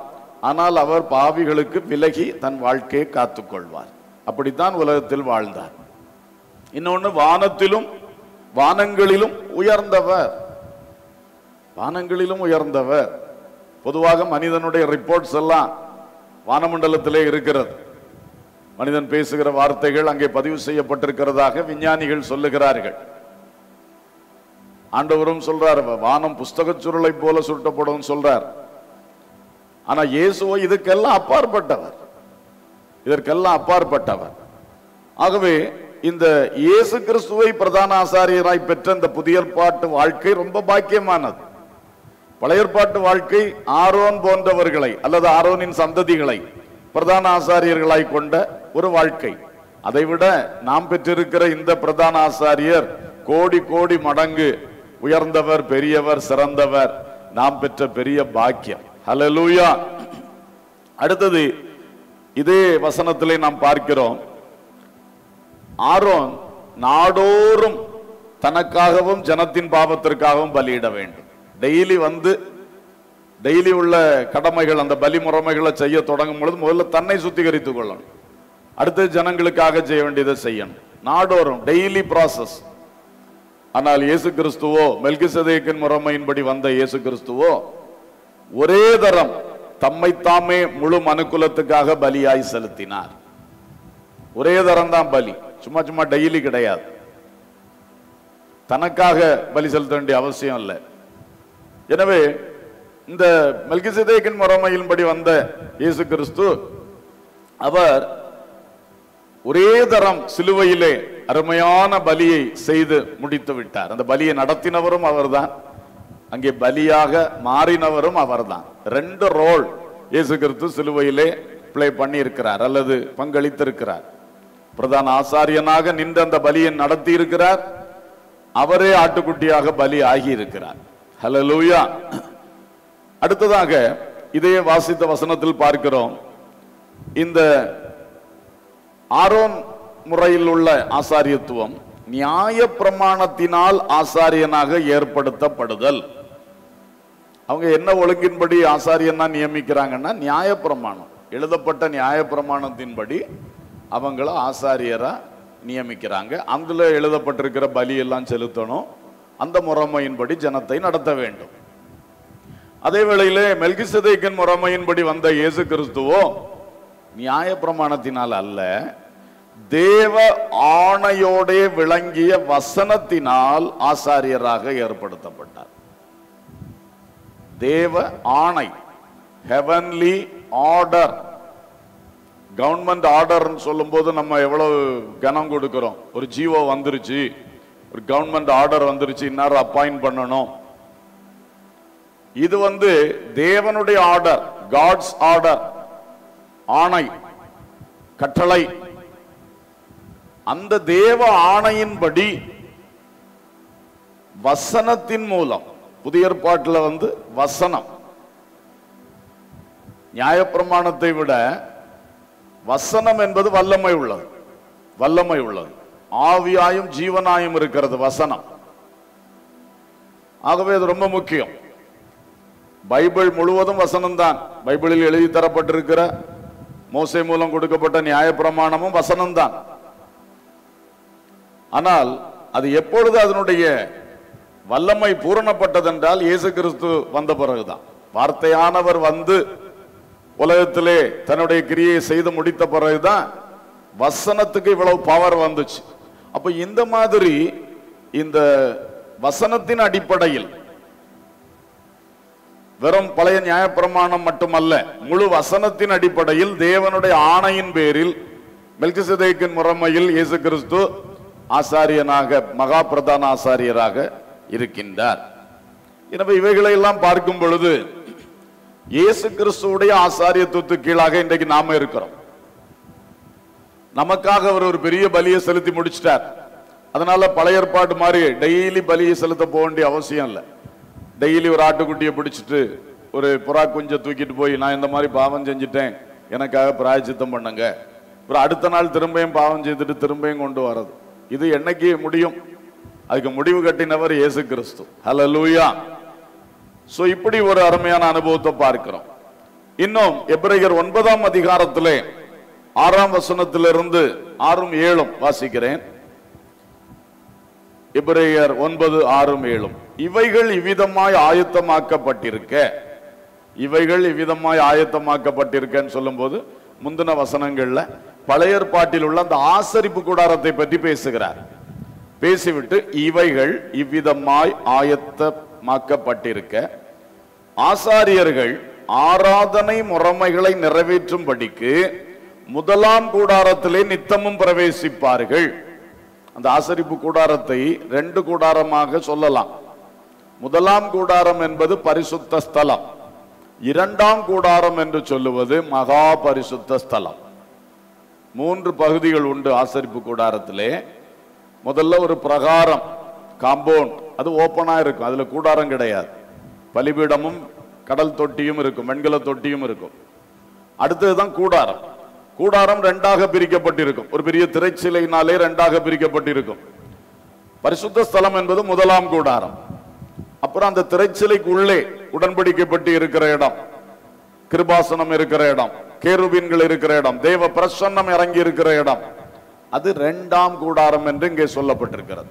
Speaker 3: ஆனால் அவர் பாவிகளுக்கு விலகி தன் வாழ்க்கையை காத்துக்கொள்வார். அப்படித்தான் உலகத்தில் வாழ்ந்தார். இன்னொன்னு வானத்திலும் வானங்களிலும் உயர்ந்தவர். வானங்களிலும் உயர்ந்தவர். பொதுவாக மனிதனுடைய ரிப்போர்ட்ஸ் எல்லாம் வானமண்டலத்திலே இருக்கிறது. மனிதன் பேசுகிற வார்த்தைகள் அங்கே பதிவு செய்யப்பட்டிருக்கிறதாக விஞ்ஞானிகள் சொல்லுகிறார்கள். ஆண்டவரும் சொல்றார் வானம் புஸ்தக சுருளை போல சுருட்டப்படும் சொல்றார். ஆனா இயேசுவோ இதுக்கெல்லாம் அப்பாற்பட்டவர். இதற்கெல்லாம் அப்பாற்பட்டவர். ஆகவே இந்த இயேசு கிறிஸ்துவை பிரதான ஆசாரியராய் பெற்ற இந்த புதிய ஏற்பாட்டு வாழ்க்கை ரொம்ப பாக்கியமானது. பழைய ஏற்பாட்டு வாழ்க்கை ஆரோன் போன்றவர்களை அல்லது ஆரோனின் சந்ததிகளை பிரதான ஆசாரியர்களாய் கொண்ட ஒரு வாழ்க்கை. அதைவிட நாம் பெற்றிருக்கிற இந்த பிரதான ஆசாரியர் கோடி கோடி மடங்கு உயர்ந்தவர் பெரியவர் சிறந்தவர். நாம் பெற்ற பெரிய பாக்கியம். ஹலலூயா அடுத்தது இதே வசனத்திலே நாம் பார்க்கிறோம். ஆரோன் நாடோறும் தனக்காகவும் ஜனத்தின் பாவத்திற்காகவும் பலியிட வேண்டும். டெய்லி வந்து டெய்லி உள்ள கடமைகள் அந்த பலி முறைமைகளை செய்ய தொடங்கும் பொழுது முதல்ல தன்னை சுத்திகரித்துக் கொள்ளணும். அடுத்து ஜனங்களுக்காக செய்ய வேண்டியதை செய்யணும். நாடோறும் டெய்லி ப்ராசஸ் ஆனால் இயேசு கிறிஸ்துவோ மெல்கிசதேக்கின் முறைமையின்படி வந்த இயேசு கிறிஸ்துவோ ஒரே தரம் தம்மைத்தாமே முழு மனுக்குலத்துக்காக பலியாய் செலுத்தினார். ஒரே தரம் தான் பலி. சும்மா சும்மா டெய்லி கிடையாது. தனக்காக பலி செலுத்த வேண்டிய அவசியம் இல்லை. எனவே இந்த மெல்கிசதேக்கின் முறைமையின்படி வந்த இயேசு கிறிஸ்து அவர் ஒரே தரம் சிலுவையிலே அருமையான பலியை செய்து முடித்து விட்டார். அந்த பலியை நடத்தினவரும் அவர்தான். அங்கே பலியாக மாறினவரும் அவர்தான். ரெண்டு ரோல் இயேசு கிறிஸ்து சிலுவையிலே பிளே பண்ணி இருக்கிறார் அல்லது பங்களித்திருக்கிறார். பிரதான ஆசாரியனாக நின்று அந்த பலியை நடத்தி இருக்கிறார் அவரே ஆட்டுக்குட்டியாக பலி ஆகி இருக்கிறார் ஹலோ லூயா அடுத்ததாக இதையே வாசித்த வசனத்தில் பார்க்கிறோம். இந்த ஆரோன் முறையில் உள்ள ஆசாரியத்துவம் நியாய பிரமாணத்தினால் ஆசாரியனாக ஏற்படுத்தப்படுதல். அவங்க என்ன ஒழுங்கின்படி ஆசாரியனா நியமிக்கிறாங்கன்னா நியாய பிரமாணம். எழுதப்பட்ட நியாய பிரமாணத்தின்படி அவங்கள ஆசாரியராக நியமிக்கிறாங்க. அதில் எழுதப்பட்டிருக்கிற பலி எல்லாம் செலுத்தணும். அந்த முறைமையின்படி ஜனத்தை நடத்த வேண்டும். அதே வேளையிலே மெல்கிசதேக்கின் முறைமையின்படி வந்த இயேசு கிறிஸ்துவோ நியாய பிரமாணத்தினால் அல்ல தேவ ஆணையோடே விளங்கிய வசனத்தினால் ஆசாரியராக ஏற்படுத்தப்பட்டார். தேவ ஆணை ஹெவன்லி ஆர்டர் கவர்மெண்ட் ஆர்டர்னு சொல்லும்போது நம்ம எவ்வளவு கனம் கொடுக்குறோம். ஒரு ஜீவோ வந்துருச்சு. ஒரு கவர்மெண்ட் ஆர்டர் வந்துருச்சு. இன்னார் அப்பாயிண்ட் பண்ணணும். இது வந்து தேவனுடைய ஆர்டர் காட்ஸ் ஆர்டர். ஆணை கட்டளை. அந்த தேவ ஆணையின்படி வசனத்தின் மூலம் புதிய ஏற்பாட்டில் வந்து வசனம். நியாயப்பிரமாணத்தை விட வசனம் என்பது வல்லமை உள்ளது. வல்லமை உள்ளது. ஆவியாயும் ஜீவனாயும் இருக்கிறது வசனம். ஆகவே அது ரொம்ப முக்கியம். பைபிள் முழுவதும் வசனம் தான் பைபிளில் எழுதி தரப்பட்டிருக்கிற மோசை மூலம் கொடுக்கப்பட்ட நியாயப்பிரமாணமும் வசனம் தான் ஆனால் அது எப்பொழுது அதனுடைய வல்லமை பூரணப்பட்டதென்றால் இயேசு கிறிஸ்து வந்த பிறகுதான். வார்த்தையானவர் வந்து உலகத்திலே தன்னுடைய கிரியை செய்து முடித்த பிறகுதான் வசனத்துக்கு இவ்வளவு பவர் வந்துச்சு. அப்ப இந்த மாதிரி இந்த வசனத்தின் அடிப்படையில் வெறும் பழைய நியாயப்பிரமாணம் மட்டுமல்ல முழு வசனத்தின் அடிப்படையில் தேவனுடைய ஆணையின் பேரில் மெல்கிசதேக்கின் முறைமையில் இயேசு கிறிஸ்து ஆசாரியனாக மகா பிரதான ஆசாரியராக இருக்கின்றார். எனவே இவைகளை எல்லாம் பார்க்கும் பொழுது இயேசு கிறிஸ்துவுடைய ஆசாரியத்துவத்து கீழாக இன்றைக்கு நாம இருக்கிறோம். நமக்காக அவர் ஒரு பெரிய பலியை செலுத்தி முடிச்சிட்டார். அதனால பழைய ஏற்பாடு மாதிரி டெய்லி பலியை செலுத்த போக வேண்டிய அவசியம் இல்லை. டெய்லி ஒரு ஆட்டுக்குட்டியை பிடிச்சிட்டு ஒரு புறா குஞ்சை தூக்கிட்டு போய் நான் இந்த மாதிரி பாவம் செஞ்சுட்டேன். எனக்காக பிராயச்சித்தம் பண்ணுங்க. அப்புறம் அடுத்த நாள் திரும்பியும் பாவம் செய்துட்டு திரும்பியும் கொண்டு வர்றது. இது என்னைக்கு முடியும்? அதுக்கு முடிவு கட்டினவர் இயேசு கிறிஸ்து. ஹalleluya. சோ இப்படி ஒரு அருமையான அனுபவத்தை பார்க்கிறோம். இன்னும் எப்ரேயர் ஒன்பதாம் அதிகாரத்திலே ஆறாம் வசனத்திலிருந்து ஆறும் ஏழும் வாசிக்கிறேன். எபிரேயர் ஒன்பது ஆறும் ஏழும். இவைகள் இவ்விதமாய் ஆயத்தமாக்கப்பட்டிருக்க. இவைகள் இவ்விதமாய் ஆயத்தமாக்கப்பட்டிருக்கன்னு சொல்லும்போது முந்தின வசனங்கள்ல பழைய ஏற்பாட்டில் உள்ள அந்த ஆசரிப்பு கூடாரத்தை பற்றி பேசுகிறார். பேசிவிட்டு இவைகள் இவ்விதமாய் ஆயத்தமாக்கப்பட்டிருக்க. ஆசாரியர்கள் ஆராதனை முறைமைகளை நிறைவேற்றும்படிக்கு முதலாம் கூடாரத்திலே நித்தமும் பிரவேசிப்பார்கள். அந்த ஆசரிப்பு கூடாரத்தை ரெண்டு கூடாரமாக சொல்லலாம். முதலாம் கூடாரம் என்பது பரிசுத்த ஸ்தலம். இரண்டாம் கூடாரம் என்று சொல்லுவது மகா பரிசுத்த ஸ்தலம். மூன்று பகுதிகள் உண்டு ஆசரிப்பு கூடாரத்திலே. முதல்ல ஒரு பிரகாரம் காம்பவுண்ட் அது ஓப்பனாக இருக்கும். அதில் கூடாரம் கிடையாது. பலிபீடமும் கடல் தொட்டியும் இருக்கும் வெண்கல தொட்டியும் இருக்கும். அடுத்ததுதான் கூடாரம். கூடாரம் ரெண்டாக பிரிக்கப்பட்டிருக்கும். ஒரு பெரிய திரைச்சிலையினாலே ரெண்டாக பிரிக்கப்பட்டிருக்கும். பரிசுத்த ஸ்தலம் என்பது முதலாம் கூடாரம். அப்புறம் அந்த திரைச்சிலைக்கு உள்ளே உடன்படிக்கப்பட்டு இருக்கிற இடம். கிருபாசனம் இருக்கிற இடம். கேருபீன்கள் இருக்கிற இடம். தேவ பிரசன்னம் இறங்கி இருக்கிற இடம். அது ரெண்டாம் கூடாரம் என்று இங்கே சொல்லப்பட்டிருக்கிறது.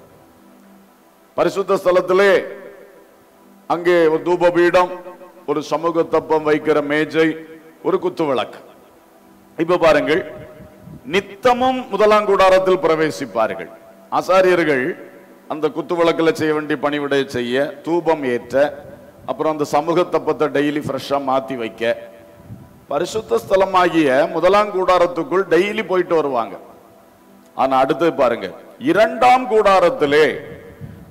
Speaker 3: பரிசுத்த ஸ்தலத்திலே அங்கே ஒரு தூபபீடம் ஒரு சமூக தப்பம் வைக்கிற மேஜை ஒரு குத்து விளக்கு. இப்ப பாருங்கள் நித்தமும் முதலாம் கூடாரத்தில் பிரவேசிப்பார்கள். ஆசாரியர்கள் அந்த குத்து விளக்கில் செய்ய வேண்டிய பணிவிடை செய்ய தூபம் ஏற்ற அப்புறம் அந்த சமூக தப்பத்தை டெய்லி ஃப்ரெஷ்ஷாக மாற்றி வைக்க பரிசுத்த ஸ்தலமாகிய முதலாம் கூடாரத்துக்குள் டெய்லி போயிட்டு வருவாங்க. ஆனால் அடுத்தது பாருங்க இரண்டாம் கூடாரத்திலே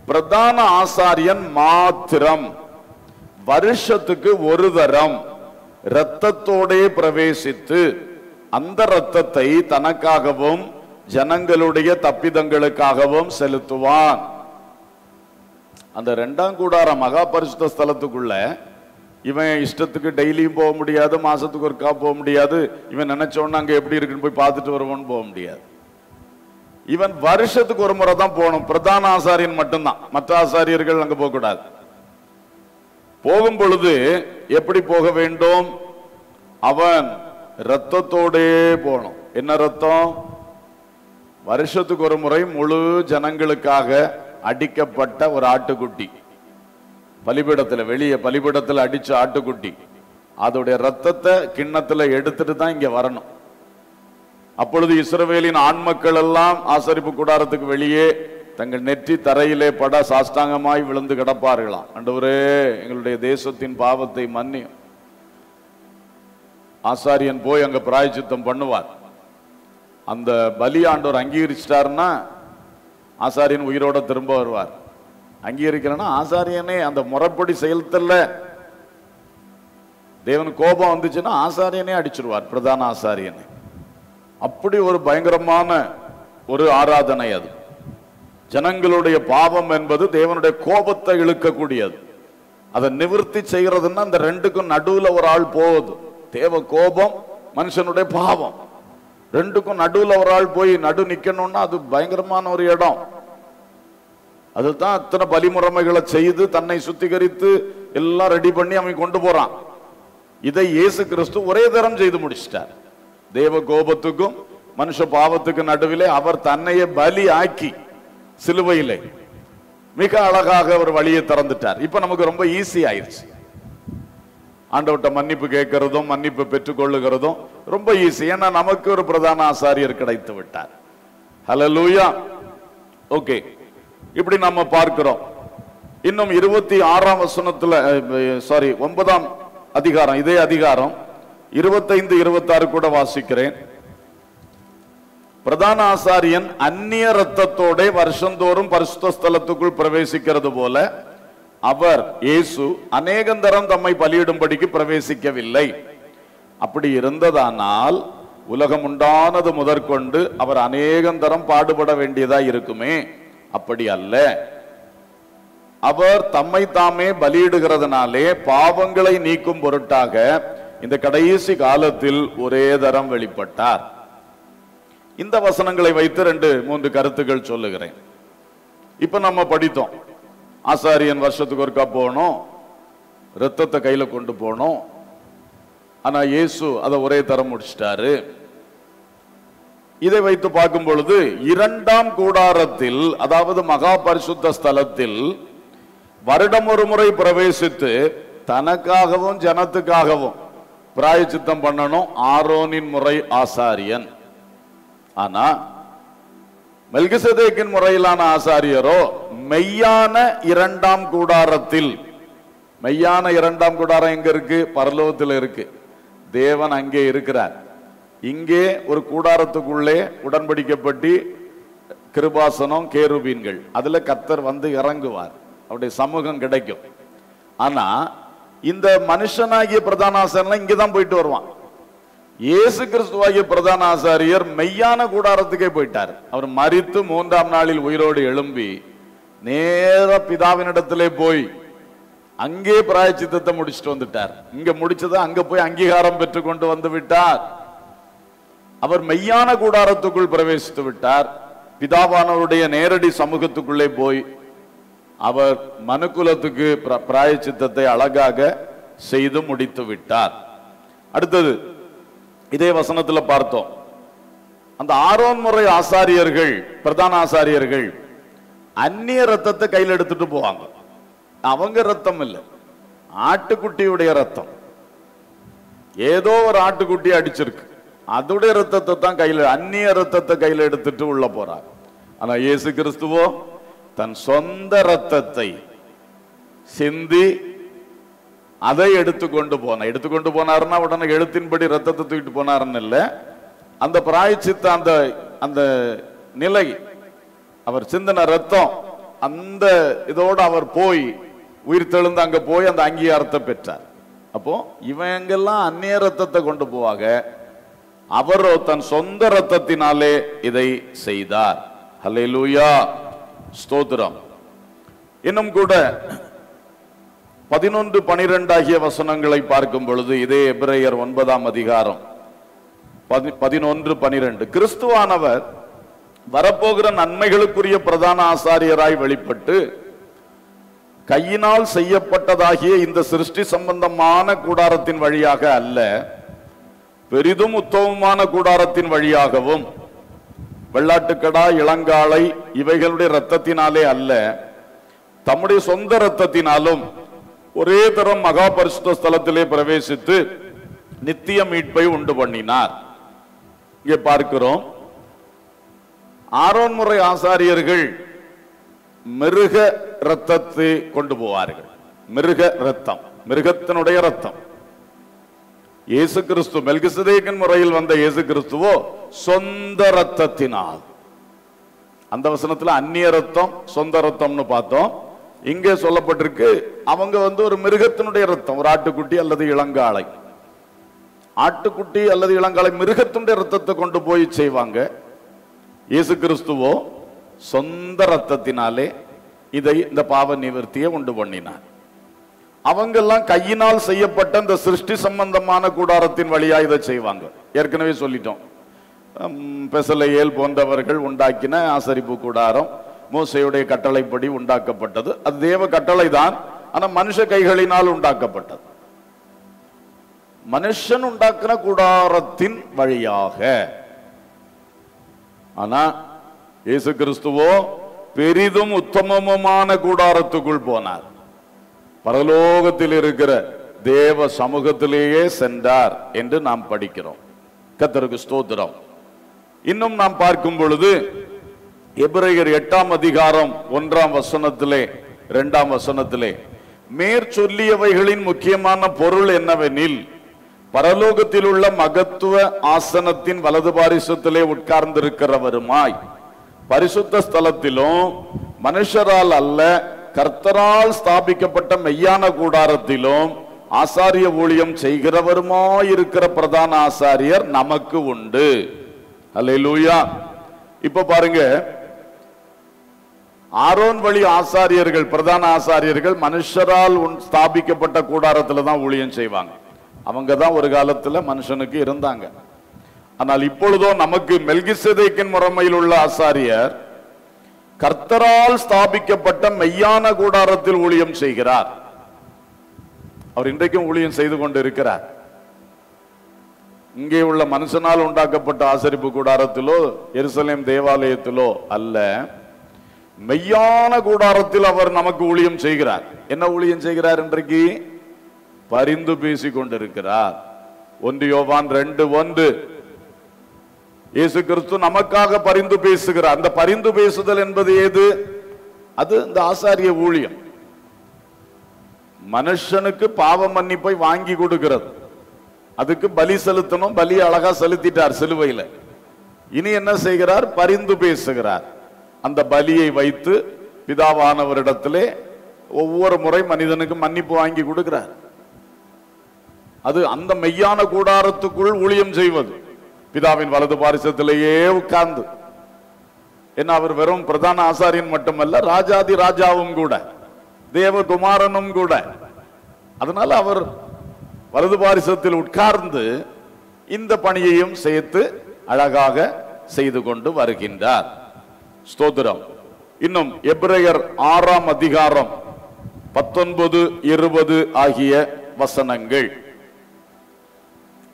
Speaker 3: பிரதான ஆசாரியன் மாத்திரம். வருஷத்துக்கு ஒரு தரம். இரத்தத்தோடே பிரவேசித்து அந்த இரத்தத்தை தனக்காகவும் ஜனங்களுடைய தப்பிதங்களுக்காகவும் செலுத்துவான். அந்த ரெண்டாம் கூடார மகா பரிசுத்த ஸ்தலத்துக்குள்ள இவன் இஷ்டத்துக்கு டெய்லியும் போக முடியாது மாசத்துக்கு ஒருக்கா போக முடியாது. இவன் நினைச்சோன்னு அங்க எப்படி இருக்குன்னு போய் பார்த்துட்டு வருவோன்னு போக முடியாது. இவன் வருஷத்துக்கு ஒரு முறை தான் போகணும். பிரதான ஆசாரியன் மட்டும்தான். மற்ற ஆசாரியர்கள் அங்க போகக்கூடாது. போகும் பொழுது எப்படி போக வேண்டும்? அவன் ரத்தத்தோடே போகணும். என்ன ரத்தம் வருஷத்துக்கு ஒரு முறை முழு ஜனங்களுக்காக அடிக்கப்பட்ட ஒரு ஆட்டுக்குட்டி. பலிபீடத்தில் வெளியே பலிபீடத்தில் அடிச்ச ஆட்டுக்குட்டி. அதோடைய ரத்தத்தை கிண்ணத்துல எடுத்துட்டு தான் இங்க வரணும். அப்பொழுது இஸ்ரவேலின் ஆண் மக்கள் எல்லாம் ஆசரிப்பு கூடாரத்துக்கு வெளியே தங்கள் நெற்றி தரையிலே பட சாஷ்டாங்கமாய் விழுந்து கிடப்பார்களாம். அண்டவரே எங்களுடைய தேசத்தின் பாவத்தை மன்னியும் ஆசாரியன் போய் அங்க பிராயச்சித்தம் பண்ணுவார். அந்த பலி ஆண்டவர் அங்கீகரிச்சிட்டாருன்னா ஆசாரியன் உயிரோட திரும்ப வருவார். அங்கீகரிக்கிறேன்னா ஆசாரியனே அந்த முறைப்படி செயல்தல்ல. தேவன் கோபம் வந்துச்சுன்னா ஆசாரியனே அடிச்சிருவார் பிரதான ஆசாரியனை. அப்படி ஒரு பயங்கரமான ஒரு ஆராதனை அது. ஜனங்களுடைய பாவம் என்பது தேவனுடைய கோபத்தை இழுக்கக்கூடியது. அதை நிவர்த்தி செய்கிறதுன்னா இந்த ரெண்டுக்கும் நடுவில் ஒரு ஆள் போகுது. தேவ கோபம் மனுஷனுடைய பாவம். ரெண்டுக்கும் நடுவில் ஒரு ஆள் போய் நடு நிக்கணும்னா அது பயங்கரமான ஒரு இடம். அதுதான் அத்தனை பலிமுறைமைகளை செய்து தன்னை சுத்திகரித்து எல்லாம் ரெடி பண்ணி அவன் கொண்டு போறான். இதை இயேசு கிறிஸ்து ஒரே தரம் செய்து முடிச்சிட்டார். தேவ கோபத்துக்கும் மனுஷ பாவத்துக்கும் நடுவிலே அவர் தன்னையே பலி ஆக்கி சிலுவையிலே மிக அழகாக ஒரு வழியை திறந்துட்டார். இப்ப நமக்கு ரொம்ப ஈஸி ஆயிருச்சு. ஆண்டவட்ட மன்னிப்பு கேட்கறதும் மன்னிப்பு பெற்றுக்கொள்ளுகிறதும் ரொம்ப ஈஸி ஏன்னா நமக்கு ஒரு பிரதான ஆசாரியர் கிடைத்து விட்டார். ஹalleluya ஓகே இப்படி நம்ம பார்க்கிறோம். இன்னும் இருபத்தி ஆறாம் வசனத்துல சாரி ஒன்பதாம் அதிகாரம் இதே அதிகாரம். இருபத்தைந்து இருபத்தாறு கூட வாசிக்கிறேன். பிரதான ஆசாரியன் அந்நிய ரத்தத்தோட வருஷந்தோறும் பரிசுத்தலத்துக்குள் பிரவேசிக்கிறது போல அவர் இயேசு அநேகந்தரம் தம்மை பலியிடும்படிக்கு பிரவேசிக்கவில்லை. அப்படி இருந்ததானால் உலகம் உண்டானது முதற்கொண்டு அவர் அநேகந்தரம் பாடுபட வேண்டியதா இருக்குமே. அப்படி அல்ல. அவர் தம்மை தாமே பலியிடுகிறதுனாலே பாவங்களை நீக்கும் பொருட்டாக இந்த கடைசி காலத்தில் ஒரே தரம் வெளிப்பட்டார். இந்த வசனங்களை வைத்து ரெண்டு மூன்று கருத்துக்கள் சொல்லுகிறேன். இப்ப நம்ம படித்தோம். ஆசாரியன் வருஷத்துக்கு ஒருக்கா போனோம். ரத்தத்தை கையில கொண்டு போனோம். ஆனா இயேசு அதை ஒரே தரம் முடிச்சிட்டாரு. இதை வைத்து பார்க்கும் பொழுது இரண்டாம் கூடாரத்தில் அதாவது மகா பரிசுத்த ஸ்தலத்தில் வருடம் ஒரு முறை பிரவேசித்து தனக்காகவும் ஜனத்துக்காகவும் பிராயச்சித்தம் பண்ணணும் ஆரோனின் முறை ஆசாரியன். ஆனா மெல்கிசதேக்கின் முறையிலான ஆசாரியரோ மெய்யான இரண்டாம் கூடாரத்தில் மெய்யான இரண்டாம் கூடாரம் எங்க இருக்கு? பரலோகத்தில் இருக்கு. தேவன் அங்கே இருக்கிறார். இங்கே ஒரு கூடாரத்துக்குள்ளே உடன்படிக்கப்பட்டு கிருபாசனம் கேருபீன்கள். அதுல கத்தர் வந்து இறங்குவார். அவருடைய சமூகம் கிடைக்கும். ஆனா இந்த மனுஷனாகிய பிரதான ஆசாரியன் இங்கதான் போயிட்டு வருவான். இயேசு கிறிஸ்துவாகிய பிரதான ஆசாரியர் மெய்யான கூடாரத்துக்கே போயிட்டார். அவர் மறித்து மூன்றாம் நாளில் உயிரோடு எழும்பி நேர பிதாவினிடத்திலே போய் அங்கே பிராயச்சித்தத்தை முடிச்சுட்டு வந்துட்டார். இங்க முடிச்சதை அங்க போய் அங்கீகாரம் பெற்று கொண்டு வந்து விட்டார். அவர் மெய்யான கூடாரத்துக்குள் பிரவேசித்து விட்டார். பிதாவானவருடைய நேரடி சமூகத்துக்குள்ளே போய் அவர் மனுக்குலத்துக்கு பிர- பிராயச்சித்தத்தை அழகாக செய்து முடித்து விட்டார். அடுத்தது இதே வசனத்துல பார்த்தோம். அந்த ஆரோன் முறை ஆசாரியர்கள் பிரதான ஆசாரியர்கள் அந்நிய ரத்தத்தை கையில் எடுத்துட்டு போவாங்க. அவங்க ரத்தம் இல்லை. ஆட்டுக்குட்டியுடைய ரத்தம் ஏதோ ஒரு ஆட்டுக்குட்டி அடிச்சிருக்கு. அதோடைய ரத்தத்தை தான் கையில அந்நிய ரத்தத்தை கையில எடுத்துட்டு உள்ள போறாங்க ஆனா இயேசு கிறிஸ்துவோ தன் சொந்த ரத்தத்தை சிந்தி அதை எடுத்துக்கொண்டு போன எடுத்துக்கொண்டு போனாருன்னா உடனே எழுத்தின்படி ரத்தத்தை தூக்கிட்டு போனாருன்னு இல்லை. அந்த பிராயச்சித்த அந்த அந்த நிலை அவர் சிந்தின ரத்தம் அந்த இதோடு அவர் போய் உயிர் தெழுந்து அங்கே போய் அந்த அங்கீகாரத்தை பெற்றார். அப்போ இவங்கெல்லாம் அந்நிய ரத்தத்தை கொண்டு போவாங்க அவரோ தன் சொந்த ரத்தத்தினாலே இதை செய்தார். ஹல்லேலூயா ஸ்தோத்திரம். இன்னும் கூட பதினொன்று பனிரெண்டு ஆகிய வசனங்களை பார்க்கும் பொழுது இதே எபிரேயர் ஒன்பதாம் அதிகாரம் பதினொன்று பனிரெண்டு. கிறிஸ்துவானவர் வரப்போகிற நன்மைகளுக்குரிய பிரதான ஆசாரியராய் வெளிப்பட்டு கையினால் செய்யப்பட்டதாகிய இந்த சிருஷ்டி சம்பந்தமான கூடாரத்தின் வழியாக அல்ல பெரிதும் உத்தமமான கூடாரத்தின் வழியாகவும் வெள்ளாட்டுக்கடா இளங்காளை இவைகளுடைய ரத்தத்தினாலே அல்ல. தம்முடைய சொந்த ரத்தத்தினாலும் ஒரே தரம் மகா பரிசுத்த ஸ்தலத்திலே பிரவேசித்து நித்திய மீட்பை உண்டு பண்ணினார். இங்கே பார்க்கிறோம். ஆரோன் முறை ஆசாரியர்கள் மிருக ரத்தத்தை கொண்டு போவார்கள். மிருக ரத்தம் மிருகத்தினுடைய ரத்தம் இயேசு கிறிஸ்து மெல்கிசதேக்கன் முறையில் வந்த இயேசு கிறிஸ்துவோ சொந்த ரத்தத்தினால் அந்த வசனத்தில் அந்நிய ரத்தம் சொந்த ரத்தம்னு பார்த்தோம். இங்கே சொல்லப்பட்டிருக்கு அவங்க வந்து ஒரு மிருகத்தினுடைய ரத்தம் ஒரு ஆட்டுக்குட்டி அல்லது இளங்காளை. ஆட்டுக்குட்டி அல்லது இளங்காலை மிருகத்தினுடைய ரத்தத்தை கொண்டு போய் செய்வாங்க. இயேசு கிறிஸ்துவோ சொந்த ரத்தத்தினாலே இதை இந்த பாவ நிவர்த்தியை உண்டு பண்ணினார். அவங்கெல்லாம் கையினால் செய்யப்பட்ட இந்த சிருஷ்டி சம்பந்தமான கூடாரத்தின் வழியா இதை செய்வாங்க. ஏற்கனவே சொல்லிட்டோம். பெசலையேல் போன்றவர்கள் உண்டாக்கின ஆசரிப்பு கூடாரம் மோசையுடைய கட்டளைப்படி உண்டாக்கப்பட்டது. அது தேவ கட்டளை தான் ஆனா மனுஷ கைகளினால் உண்டாக்கப்பட்டது. மனுஷன் உண்டாக்கின கூடாரத்தின் வழியாக. ஆனா இயேசு கிறிஸ்துவோ பெரிதும் உத்தமமுமான கூடாரத்துக்குள் போனார். பரலோகத்தில் இருக்கிற தேவ சமூகத்திலேயே சென்றார் என்று நாம் படிக்கிறோம். கத்தருக்கு ஸ்தோத்திரம். இன்னும் நாம் பார்க்கும் பொழுது எபிரேயர் எட்டாம் அதிகாரம் ஒன்றாம் வசனத்திலே இரண்டாம் வசனத்திலே மேற்சொல்லியவைகளின் முக்கியமான பொருள் என்னவெனில் பரலோகத்தில் உள்ள மகத்துவ ஆசனத்தின் வலது பாரிசத்திலே உட்கார்ந்திருக்கிறவருமாய் பரிசுத்த ஸ்தலத்திலும் மனுஷரால் அல்ல கர்த்தரால் ஸ்தாபிக்கப்பட்ட மெய்யான கூடாரத்திலும் ஆசாரிய ஊழியம் செய்கிறவருமா இருக்கிற பிரதான ஆசாரியர் நமக்கு உண்டு. அல்லூயா இப்ப பாருங்க. ஆரோன் வழி ஆசாரியர்கள் பிரதான ஆசாரியர்கள் மனுஷரால் ஸ்தாபிக்கப்பட்ட கூடாரத்தில் தான் ஊழியம் செய்வாங்க. அவங்க தான் ஒரு காலத்துல மனுஷனுக்கு இருந்தாங்க. ஆனால் இப்பொழுதோ நமக்கு மெல்கிசேதேக்கின் முறைமையில் உள்ள ஆசாரியர் கர்த்தரால் ஸ்தாபிக்கப்பட்ட மெய்யான கூடாரத்தில் ஊழியம் செய்கிறார். அவர் இன்றைக்கும் ஊழியம் செய்து கொண்டு இருக்கிறார் இங்கே உள்ள மனுஷனால் உண்டாக்கப்பட்ட ஆசரிப்பு கூடாரத்திலோ எருசலேம் தேவாலயத்திலோ அல்ல மெய்யான கூடாரத்தில் அவர் நமக்கு ஊழியம் செய்கிறார். என்ன ஊழியம் செய்கிறார் இன்றைக்கு? பரிந்து பேசிக் கொண்டிருக்கிறார் ஒன்று யோவான் ரெண்டு ஒன்று. இயேசு கிறிஸ்து நமக்காக பரிந்து பேசுகிறார். அந்த பரிந்து பேசுதல் என்பது ஏது? அது இந்த ஆசாரிய ஊழியம். மனுஷனுக்கு பாவ மன்னிப்பை வாங்கி கொடுக்கிறது. அதுக்கு பலி செலுத்தணும் பலி அழகா செலுத்திட்டார் சிலுவையில. இனி என்ன செய்கிறார்? பரிந்து பேசுகிறார். அந்த பலியை வைத்து பிதாவானவரிடத்திலே ஒவ்வொரு முறை மனிதனுக்கு மன்னிப்பு வாங்கி கொடுக்கிறார். அது அந்த மெய்யான கூடாரத்துக்குள் ஊழியம் செய்வது. பிதாவின் வலது பாரிசத்திலேயே உட்கார்ந்து. என்ன அவர் வெறும் பிரதான ஆசாரியன் மட்டுமல்ல ராஜாதி ராஜாவும் கூட தேவகுமாரனும் கூட. அதனால அவர் வலது பாரிசத்தில் உட்கார்ந்து இந்த பணியையும் சேர்த்து அழகாக செய்து கொண்டு வருகின்றார். ஸ்தோத்திரம். இன்னும் எப்ரையர் ஆறாம் அதிகாரம் பத்தொன்பது இருபது ஆகிய வசனங்கள்.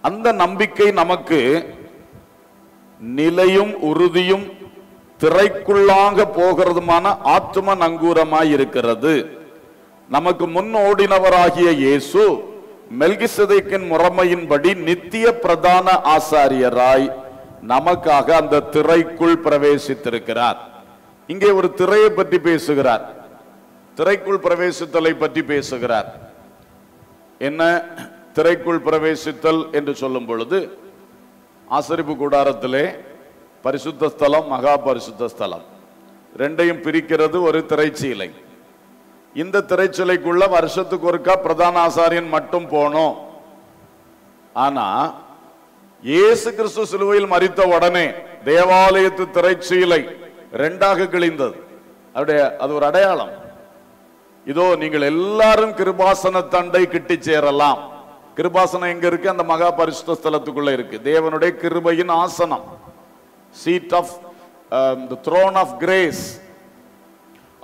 Speaker 3: அந்த நம்பிக்கை நமக்கு நிலையும் உறுதியும் திரைக்குள்ளாக போகிறதுமான ஆத்தும நங்கூரமாய் இருக்கிறது. நமக்கு முன் ஓடினவராகிய இயேசு மெல்கிசதைக்கின் முறைமையின்படி நித்திய பிரதான ஆசாரியராய் நமக்காக அந்த திரைக்குள் பிரவேசித்திருக்கிறார். இங்கே ஒரு திரையை பற்றி பேசுகிறார். திரைக்குள் பிரவேசித்தலை பற்றி பேசுகிறார். என்ன? திரைக்குள் பிரவேசித்தல் என்று சொல்லும் பொழுது ஆசரிப்பு கூடாரத்திலே பரிசுத்த ஸ்தலம் மகா பரிசுத்த ஸ்தலம். ரெண்டையும் பிரிக்கிறது ஒரு திரைச்சீலை. இந்த திரைச்சீலைக்குள்ள வருஷத்துக்கு ஒருக்கா பிரதான ஆசாரியன் மட்டும் போனோம். ஆனா இயேசு கிறிஸ்து சிலுவையில் மரித்த உடனே தேவாலயத்து திரைச்சீலை ரெண்டாக கிழிந்தது. அவருடைய அது ஒரு அடையாளம். இதோ நீங்கள் எல்லாரும் கிருபாசன தண்டை கிட்டி சேரலாம். கிருபாசனம் எங்க இருக்கு? அந்த மகா பரிசுத்த ஸ்தலத்துக்குள்ள இருக்கு. தேவனுடைய கிருபையின் ஆசனம். Seat of the throne of grace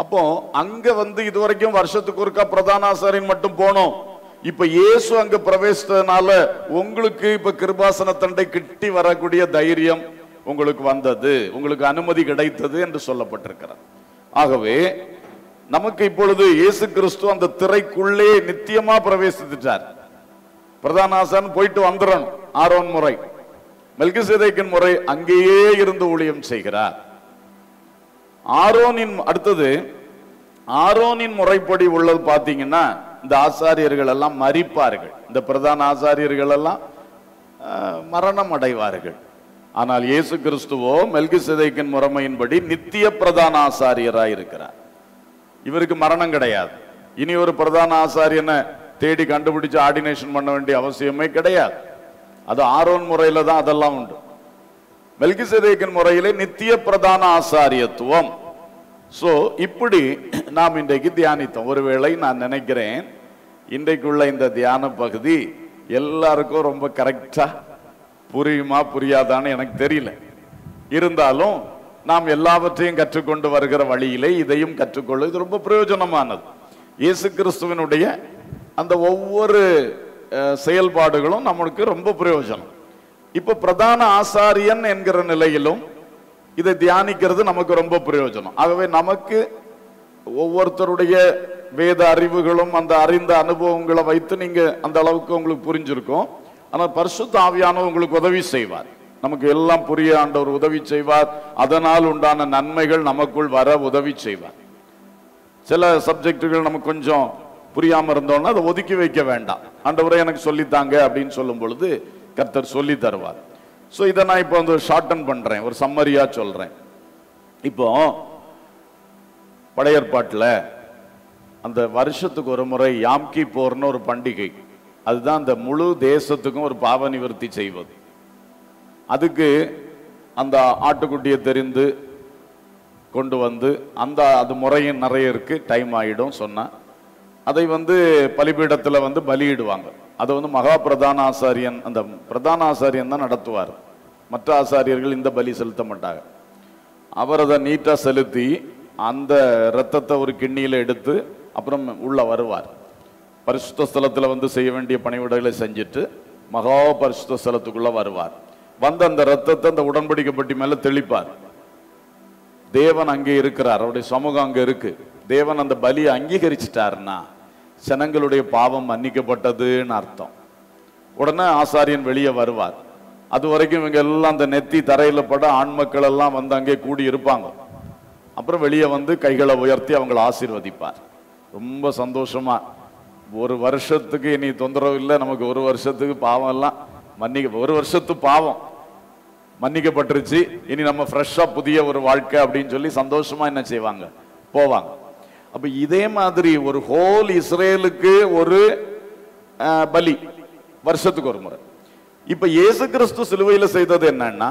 Speaker 3: அப்போ அங்க வந்து இதுவரைக்கும் வருஷத்துக்கு ஒருக்கா பிரதான ஆசாரியன் மட்டும் போனோம். இப்ப இயேசு அங்க பிரவேசித்ததுனால உங்களுக்கு இப்ப கிருபாசன தண்டை கிட்டி வரக்கூடிய தைரியம் உங்களுக்கு வந்தது. உங்களுக்கு அனுமதி கிடைத்தது என்று சொல்லப்பட்டிருக்கிறார் ஆகவே நமக்கு இப்பொழுது இயேசு கிறிஸ்து அந்த திரைக்குள்ளே நித்தியமா பிரவேசித்துட்டார். பிரதான ஆசான் போயிட்டு வந்துடணும் ஆரோன் முறை. மெல்கிசேதைக்கின் முறை அங்கேயே இருந்து ஊழியம் செய்கிறார். ஆரோனின் அடுத்தது ஆரோனின் முறைப்படி உள்ளது பார்த்தீங்கன்னா இந்த ஆசாரியர்கள் எல்லாம் மறிப்பார்கள் இந்த பிரதான ஆசாரியர்கள் எல்லாம் மரணம் அடைவார்கள். ஆனால் இயேசு கிறிஸ்துவோ மெல்கி சிதைக்கின் முறைமையின்படி நித்திய பிரதான ஆசாரியராக இருக்கிறார் இவருக்கு மரணம் கிடையாது. இனி ஒரு பிரதான ஆசாரியனை தேடி கண்டுபிடிச்சு ஆர்டினேஷன் பண்ண வேண்டிய அவசியமே கிடையாது. அது ஆரோன் முறையில தான் அதெல்லாம் உண்டு. மெல்கிசேதேக்கின் முறையிலே நித்திய பிரதான ஆசாரியத்துவம். ஸோ இப்படி நாம் இன்றைக்கு தியானித்தோம். ஒருவேளை நான் நினைக்கிறேன் இன்றைக்குள்ள இந்த தியான பகுதி எல்லாருக்கும் ரொம்ப கரெக்டாக புரியுமா புரியாதான்னு எனக்கு தெரியல. இருந்தாலும் நாம் எல்லாவற்றையும் கற்றுக்கொண்டு வருகிற வழியிலே இதையும் கற்றுக்கொள்ள இது ரொம்ப பிரயோஜனமானது. இயேசு கிறிஸ்துவனுடைய அந்த ஒவ்வொரு செயல்பாடுகளும் நம்மளுக்கு ரொம்ப பிரயோஜனம். இப்போ பிரதான ஆசாரியன் என்கிற நிலையிலும் இதை தியானிக்கிறது நமக்கு ரொம்ப பிரயோஜனம். ஆகவே நமக்கு ஒவ்வொருத்தருடைய வேத அறிவுகளும் அந்த அறிந்த அனுபவங்களை வைத்து நீங்க அந்த அளவுக்கு உங்களுக்கு புரிஞ்சிருக்கும். ஆனால் பரிசுத்த ஆவியானவர் உங்களுக்கு உதவி செய்வார். நமக்கு எல்லாம் புரிய ஆண்டவர் உதவி செய்வார். அதனால் உண்டான நன்மைகள் நமக்குள் வர உதவி செய்வார். சில சப்ஜெக்டுகள் நமக்கு கொஞ்சம் புரியாமல் இருந்தோம்னா அதை ஒதுக்கி வைக்க வேண்டாம். ஆண்டவரை எனக்கு சொல்லித்தாங்க அப்படின்னு சொல்லும் பொழுது கர்த்தர் சொல்லி தருவார். ஸோ இதை நான் இப்போ வந்து ஷார்டன் பண்ணுறேன் ஒரு சம்மரியாக சொல்கிறேன் இப்போ படையற்பாட்டில் அந்த வருஷத்துக்கு ஒரு முறை யாம்கி போர்னு ஒரு பண்டிகை. அதுதான் அந்த முழு தேசத்துக்கும் ஒரு பாவ நிவர்த்தி செய்வது. அதுக்கு அந்த ஆட்டுக்குட்டியை தெரிந்து கொண்டு வந்து அந்த அது முறையும் நிறைய இருக்குது டைம் ஆகிடும் சொன்னால் அதை வந்து பலிபீடத்தில் வந்து பலியிடுவாங்க. அதை வந்து மகா பிரதான ஆசாரியன் அந்த பிரதான ஆசாரியன் தான் நடத்துவார். மற்ற ஆசாரியர்கள் இந்த பலி செலுத்த மாட்டாங்க. அவர் அதை நீட்டாக செலுத்தி அந்த இரத்தத்தை ஒரு கிண்ணியில் எடுத்து அப்புறம் உள்ளே வருவார். பரிசுத்த ஸ்தலத்தில் வந்து செய்ய வேண்டிய பணிவிடைகளை செஞ்சுட்டு மகா பரிசுத்த ஸ்தலத்துக்குள்ளே வருவார். வந்து அந்த ரத்தத்தை அந்த உடன்படிக்கப்பட்டி மேலே தெளிப்பார். தேவன் அங்கே இருக்கிறார். அவருடைய சமூகம் அங்கே இருக்கு. தேவன் அந்த பலியை அங்கீகரிச்சிட்டாருன்னா ஜனங்களுடைய பாவம் மன்னிக்கப்பட்டதுன்னு அர்த்தம். உடனே ஆசாரியன் வெளியே வருவார். அது வரைக்கும் இவங்க எல்லாம் அந்த நெத்தி தரையில் பட ஆண் மக்கள் எல்லாம் வந்து அங்கே கூடி இருப்பாங்க. அப்புறம் வெளியே வந்து கைகளை உயர்த்தி அவங்களை ஆசீர்வதிப்பார். ரொம்ப சந்தோஷமா. ஒரு வருஷத்துக்கு இனி தொந்தரவு இல்லை நமக்கு ஒரு வருஷத்துக்கு பாவம் எல்லாம் மன்னிக்க ஒரு வருஷத்து பாவம் மன்னிக்கப்பட்டுருச்சு. இனி நம்ம ஃப்ரெஷ்ஷாக புதிய ஒரு வாழ்க்கை அப்படின்னு சொல்லி சந்தோஷமா என்ன செய்வாங்க? போவாங்க. அப்ப இதே மாதிரி ஒரு ஹோல் இஸ்ரேலுக்கு ஒரு பலி. வருஷத்துக்கு ஒரு முறை. இப்ப இயேசு கிறிஸ்து சிலுவையில் செய்தது என்னன்னா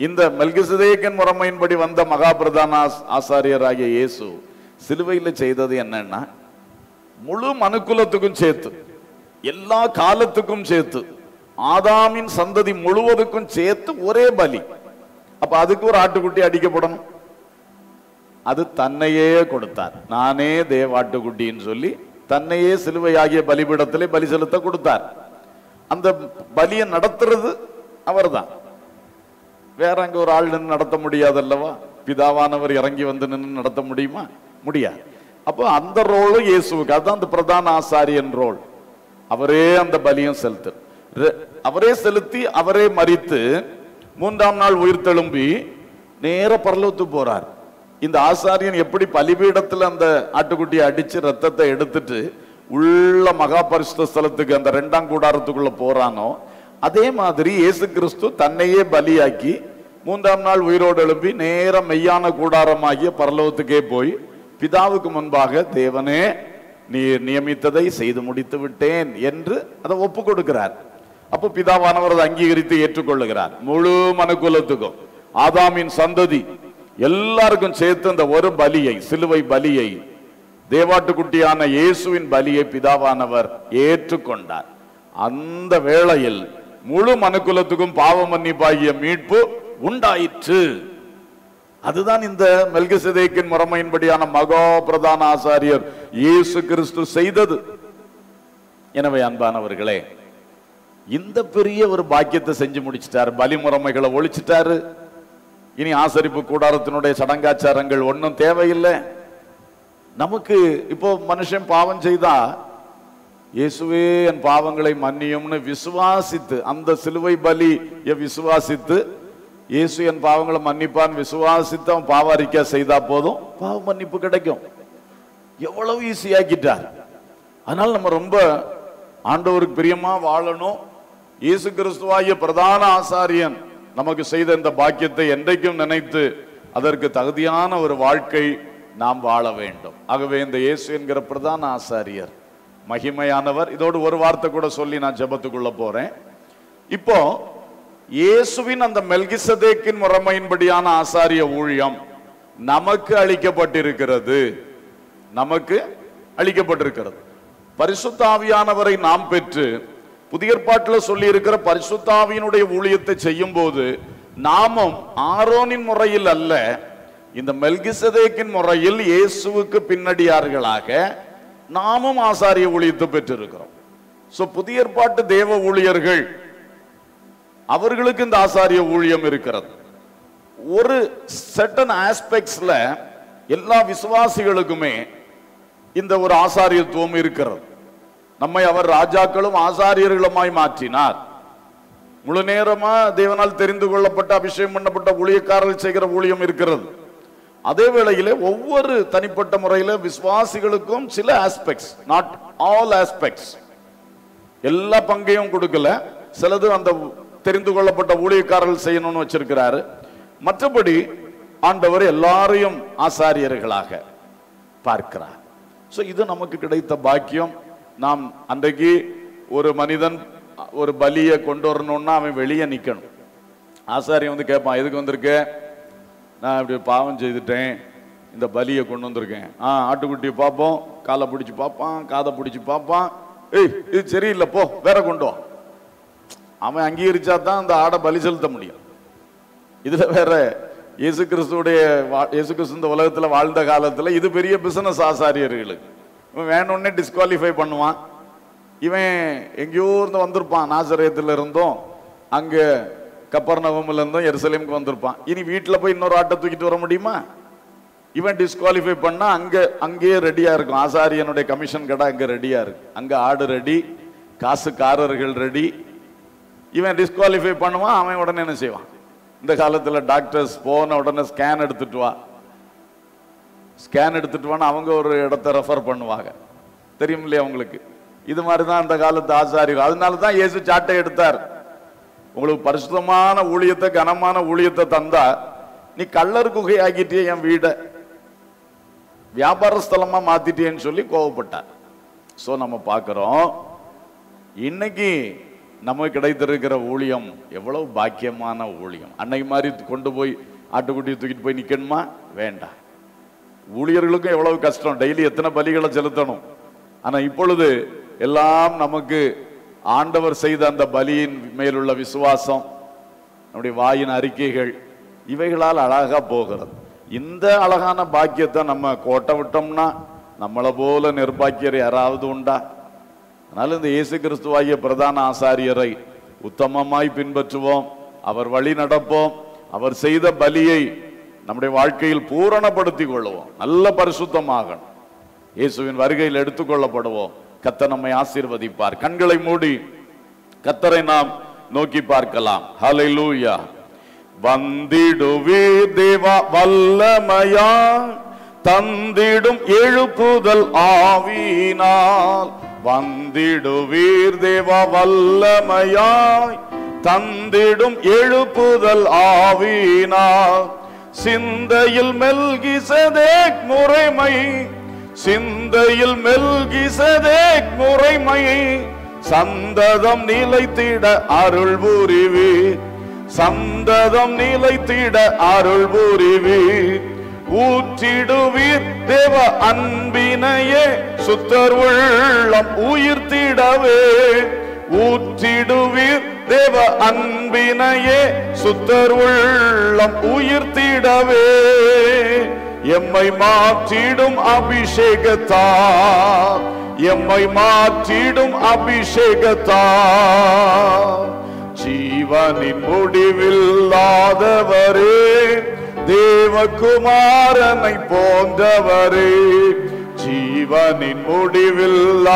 Speaker 3: இந்த மல்கிசதேக்கன் முறைமையின்படி வந்த மகாபிரதான ஆசாரியராகிய இயேசு சிலுவையில் செய்தது என்னன்னா முழு மனுக்குலத்துக்கும் சேர்த்து எல்லா காலத்துக்கும் சேர்த்து ஆதாமின் சந்ததி முழுவதுக்கும் சேர்த்து ஒரே பலி. அப்ப அதுக்கு ஒரு ஆட்டுக்குட்டி அடிக்கப்படணும். அது தன்னையே கொடுத்தார். நானே தேவாட்டுக்குட்டின்னு சொல்லி தன்னையே சிலுவையாகிய பலிபீடத்திலே பலி செலுத்த கொடுத்தார். அந்த பலியை நடத்துறது அவர்தான். வேற அங்கே ஒரு ஆள் நின்று நடத்த முடியாதல்லவா? பிதாவானவர் இறங்கி வந்து நின்று நடத்த முடியுமா? முடியாது. அப்போ அந்த ரோலும் இயேசுவுக்கு. அதுதான் அந்த பிரதான ஆசாரியன் ரோல். அவரே அந்த பலியும் செலுத்து. அவரே செலுத்தி அவரே மறித்து மூன்றாம் நாள் உயிர்த்தெழும்பி நேர பரலோத்து போறார். இந்த ஆசாரியன் எப்படி பலிபீடத்தில் அந்த ஆட்டுக்குட்டியை அடித்து ரத்தத்தை எடுத்துட்டு உள்ள மகா பரிசுத்த ஸ்தலத்துக்கு அந்த ரெண்டாம் கூடாரத்துக்குள்ள போறானோ அதே மாதிரி இயேசு கிறிஸ்து தன்னையே பலியாக்கி மூன்றாம் நாள் உயிரோடு எழும்பி நேரம் மெய்யான கூடாரமாகிய பரலோகத்துக்கே போய் பிதாவுக்கு முன்பாக தேவனே நீ நியமித்ததை செய்து முடித்து விட்டேன் என்று அதை ஒப்பு கொடுக்கிறார். அப்போ பிதாவானவர் அதை அங்கீகரித்து ஏற்றுக்கொள்ளுகிறார். முழு மனுக்குலத்துக்கும். ஆதாமின் சந்ததி எல்லாருக்கும் சேர்த்து அந்த ஒரு பலியை சிலுவை பலியை தேவாட்டுக்குட்டியான இயேசுவின் பலியை பிதாவானவர் ஏற்றுக்கொண்டார். அந்த வேளையில் முழு மனுக்குலத்துக்கும் பாவ மன்னிப்பாகிய மீட்பு உண்டாயிற்று. அதுதான் இந்த மெல்கிசதேக்கின் முறைமையின்படியான மகா பிரதான ஆசாரியர் இயேசு கிறிஸ்து செய்தது. எனவே அன்பானவர்களே இந்த பெரிய ஒரு பாக்கியத்தை செஞ்சு முடிச்சிட்டாரு. பலி முறைமைகளை ஒழிச்சிட்டாரு. இனி ஆசரிப்பு கூடாரத்தினுடைய சடங்காச்சாரங்கள் ஒன்றும் தேவையில்லை. நமக்கு இப்போ மனுஷன் பாவம் செய்தா இயேசுவே என் பாவங்களை மன்னியும்னு விசுவாசித்து அந்த சிலுவை பலியை விசுவாசித்து இயேசு என் பாவங்களை மன்னிப்பான் விசுவாசித்து அவன் பாவ அறிக்கை செய்தா போதும் பாவ மன்னிப்பு கிடைக்கும். எவ்வளவு ஈஸியாக்கிட்டார் அதனால நம்ம ரொம்ப ஆண்டவருக்கு பிரியமா வாழணும். இயேசு கிறிஸ்துவாகிய பிரதான ஆசாரியன் நமக்கு செய்த இந்த பாக்கியத்தை என்றைக்கும் நினைத்து அதற்கு தகுதியான ஒரு வாழ்க்கை நாம் வாழ வேண்டும். ஆகவே இந்த இயேசு என்கிற பிரதான ஆசாரியர் மகிமையானவர். இதோடு ஒரு வார்த்தை கூட சொல்லி நான் ஜபத்துக்குள்ள போறேன். இப்போ இயேசுவின் அந்த மெல்கிசதேக்கின் முறைமையின்படியான ஆசாரிய ஊழியம் நமக்கு அளிக்கப்பட்டிருக்கிறது. நமக்கு அளிக்கப்பட்டிருக்கிறது. பரிசுத்தாவியானவரை நாம் பெற்று புதிய ஏற்பாட்டில் சொல்லி இருக்கிற பரிசுத்தாவியினுடைய ஊழியத்தை செய்யும் போது நாமும் ஆரோனின் முறையில் அல்ல இந்த மெல்கிசதேக்கின் முறையில் இயேசுவுக்கு பின்னடியார்களாக நாமும் ஆசாரிய ஊழியத்தை பெற்றிருக்கிறோம். சோ புதிய ஏற்பாட்டு தேவ ஊழியர்கள் அவர்களுக்கு இந்த ஆசாரிய ஊழியம் இருக்கிறது. ஒரு செட்டன் ஆஸ்பெக்ட்ஸ்ல எல்லா விசுவாசிகளுக்குமே இந்த ஒரு ஆசாரியத்துவம் இருக்கிறது. நம்மை அவர் ராஜாக்களும் ஆசாரியர்களுமாய் மாற்றினார். முழு நேரமா தேவனால் தெரிந்து கொள்ளப்பட்ட அபிஷேகம் பண்ணப்பட்ட ஊழியக்காரர்கள் செய்கிற ஊழியம் இருக்கிறது. அதே வேளையிலே ஒவ்வொரு தனிப்பட்ட முறையில விசுவாசிகளுக்கும் சில ஆஸ்பெக்ட்ஸ் நாட் ஆல் ஆஸ்பெக்ட்ஸ் எல்லா பங்கையும் கொடுக்கல. சிலது அந்த தெரிந்து கொள்ளப்பட்ட ஊழியக்காரர்கள் செய்யணும்னு வச்சிருக்கிறாரு. மற்றபடி ஆண்டவர் எல்லாரையும் ஆசாரியர்களாக பார்க்கிறார். ஸோ இது நமக்கு கிடைத்த பாக்கியம். நாம் அன்றைக்கு ஒரு மனிதன் ஒரு பலியை கொண்டு வரணும்னா அவன் வெளியே நிற்கணும் ஆசாரியன் வந்து கேட்பான் எதுக்கு வந்திருக்க? நான் இப்படி பாவம் செய்துட்டேன். இந்த பலியை கொண்டு வந்திருக்கேன். ஆ ஆட்டுக்குட்டியை பார்ப்போம். காலை பிடிச்சி பார்ப்பான் காதை பிடிச்சி பார்ப்பான். ஏய் இது சரியில்லை போ வேற கொண்டு வா. அவன் அங்கீகரிச்சா தான் அந்த ஆடை பலி செலுத்த முடியும். இதில் வேற இயேசு கிறிஸ்துடைய வா- இயேசு கிறிஸ்து இந்த உலகத்தில் வாழ்ந்த காலத்தில் இது பெரிய பிசினஸ் ஆசாரியர்களுக்கு. இவன் வேணும்னே டிஸ்குவாலிஃபை பண்ணுவான். இவன் எங்கேயோ இருந்து வந்திருப்பான் நாசரேத்துல இருந்தும் அங்கே கப்பர்நகம்ல இருந்தும் எருசலேமுக்கு வந்திருப்பான். இனி வீட்டில் போய் இன்னொரு ஆட்டை தூக்கிட்டு வர முடியுமா? இவன் டிஸ்குவாலிஃபை பண்ணால் அங்கே அங்கேயே ரெடியாக இருக்கும். ஆசாரியனுடைய கமிஷன் கடை அங்கே ரெடியாக இருக்கு. அங்கே ஆடு ரெடி காசுக்காரர்கள் ரெடி இவன் டிஸ்குவாலிஃபை பண்ணுவான் அவன் உடனே என்ன செய்வான்? இந்த காலத்தில் டாக்டர்ஸ் போன உடனே ஸ்கேன் எடுத்துட்டு வா. ஸ்கேன் எடுத்துட்டு வான்னு அவங்க ஒரு இடத்த ரெஃபர் பண்ணுவாங்க. தெரியும் இல்லையா உங்களுக்கு? இது மாதிரி தான் அந்த காலத்து ஆசாரிகள் அதனால தான் இயேசு சாட்டை எடுத்தார். உங்களுக்கு பரிசுத்தமான ஊழியத்தை கனமான ஊழியத்தை தந்தா நீ கள்ளர் குகை ஆக்கிட்டியே என் வீடை வியாபார ஸ்தலமா மாத்திட்டேன்னு சொல்லி கோவப்பட்டார். ஸோ நம்ம பார்க்குறோம் இன்னைக்கு நம்ம கிடைத்திருக்கிற ஊழியம் எவ்வளவு பாக்கியமான ஊழியம். அன்னைக்கு மாதிரி கொண்டு போய் ஆட்டுக்குட்டியை தூக்கிட்டு போய் நிக்கணுமா? வேண்டாம். ஊழியர்களுக்கும் எவ்வளவு கஷ்டம். டெய்லி எத்தனை பலிகளை செலுத்தணும். ஆனா இப்பொழுது எல்லாம் நமக்கு ஆண்டவர் செய்த அந்த பலியின் மேலுள்ள விசுவாசம் நம்முடைய வாயின் அறிக்கைகள் இவைகளால் அழகா போகிறது. இந்த அழகான பாக்கியத்தை நம்ம கோட்டை விட்டோம்னா நம்மளை போல நிர்பாக்கியர் யாராவது உண்டா? அதனால இந்த இயேசு கிறிஸ்துவாகிய பிரதான ஆசாரியரை உத்தமமாய் பின்பற்றுவோம். அவர் வழி நடப்போம். அவர் செய்த பலியை நம்முடைய வாழ்க்கையில் பூரணப்படுத்திக் கொள்ளுவோம் நல்ல பரிசுத்தமாகணும். இயேசுவின் வருகையில் எடுத்துக்கொள்ளப்படுவோம். கத்த நம்மை ஆசீர்வதிப்பார். கண்களை மூடி கத்தரை நாம் நோக்கி பார்க்கலாம். ஹலை லூயா வந்திடுவே தேவா வல்லமையா? தந்திடும் எழுப்புதல் ஆவினால் வந்திடுவீர் தேவா வல்லமையாய். தந்திடும் எழுப்புதல் ஆவினால் சிந்தையில் மெல்கிசதேக் முறைமை. சிந்தையில் மெல்கிசதேக் முறைமை. சந்ததம் நிலைத்திட அருள் புரிவி. சந்ததம் நிலைத்திட அருள் புரிவி. ஊற்றிடுவீர் தேவ அன்பினையே. சுத்தர் உள்ளம் உயிர்த்திடவே. ஊற்றிடுவீர் தேவ அன்பினையே சுத்தர் உள்ளம் உயிர்த்திடவே. எம்மை மாற்றிடும் அபிஷேகத்தா. எம்மை மாற்றிடும் அபிஷேகத்தா. ஜீவனின் முடிவில்லாதவரே தேவகுமாரனை போன்றவரே ஜீவனின் முடிவில்லாதவரே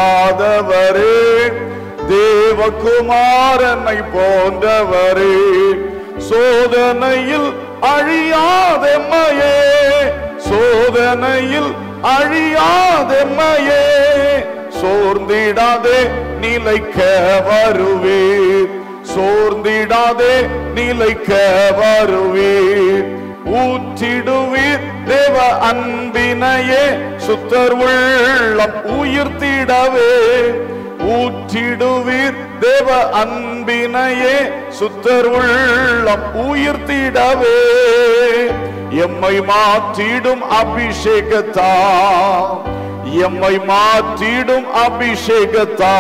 Speaker 3: தேவகுமாரனை போன்றவரே சோதனையில் அழியாதெம்மையே சோதனையில் அழியாதெம்மையே சோர்ந்திடாதே நிலைக்க வருவீர் சோர்ந்திடாதே நிலைக்க வருவீர். ஊற்றிடுவீர் தேவ அன்பினையே சுத்தர் உள்ளம் உயிர்த்திடவே ஊற்றிடுவீர் தேவ அன்பினையே சுத்தர் உள்ளம் உயிர்த்திடவே. எம்மை மாற்றிடும் அபிஷேகத்தா எம்மை மாற்றிடும் அபிஷேகத்தா.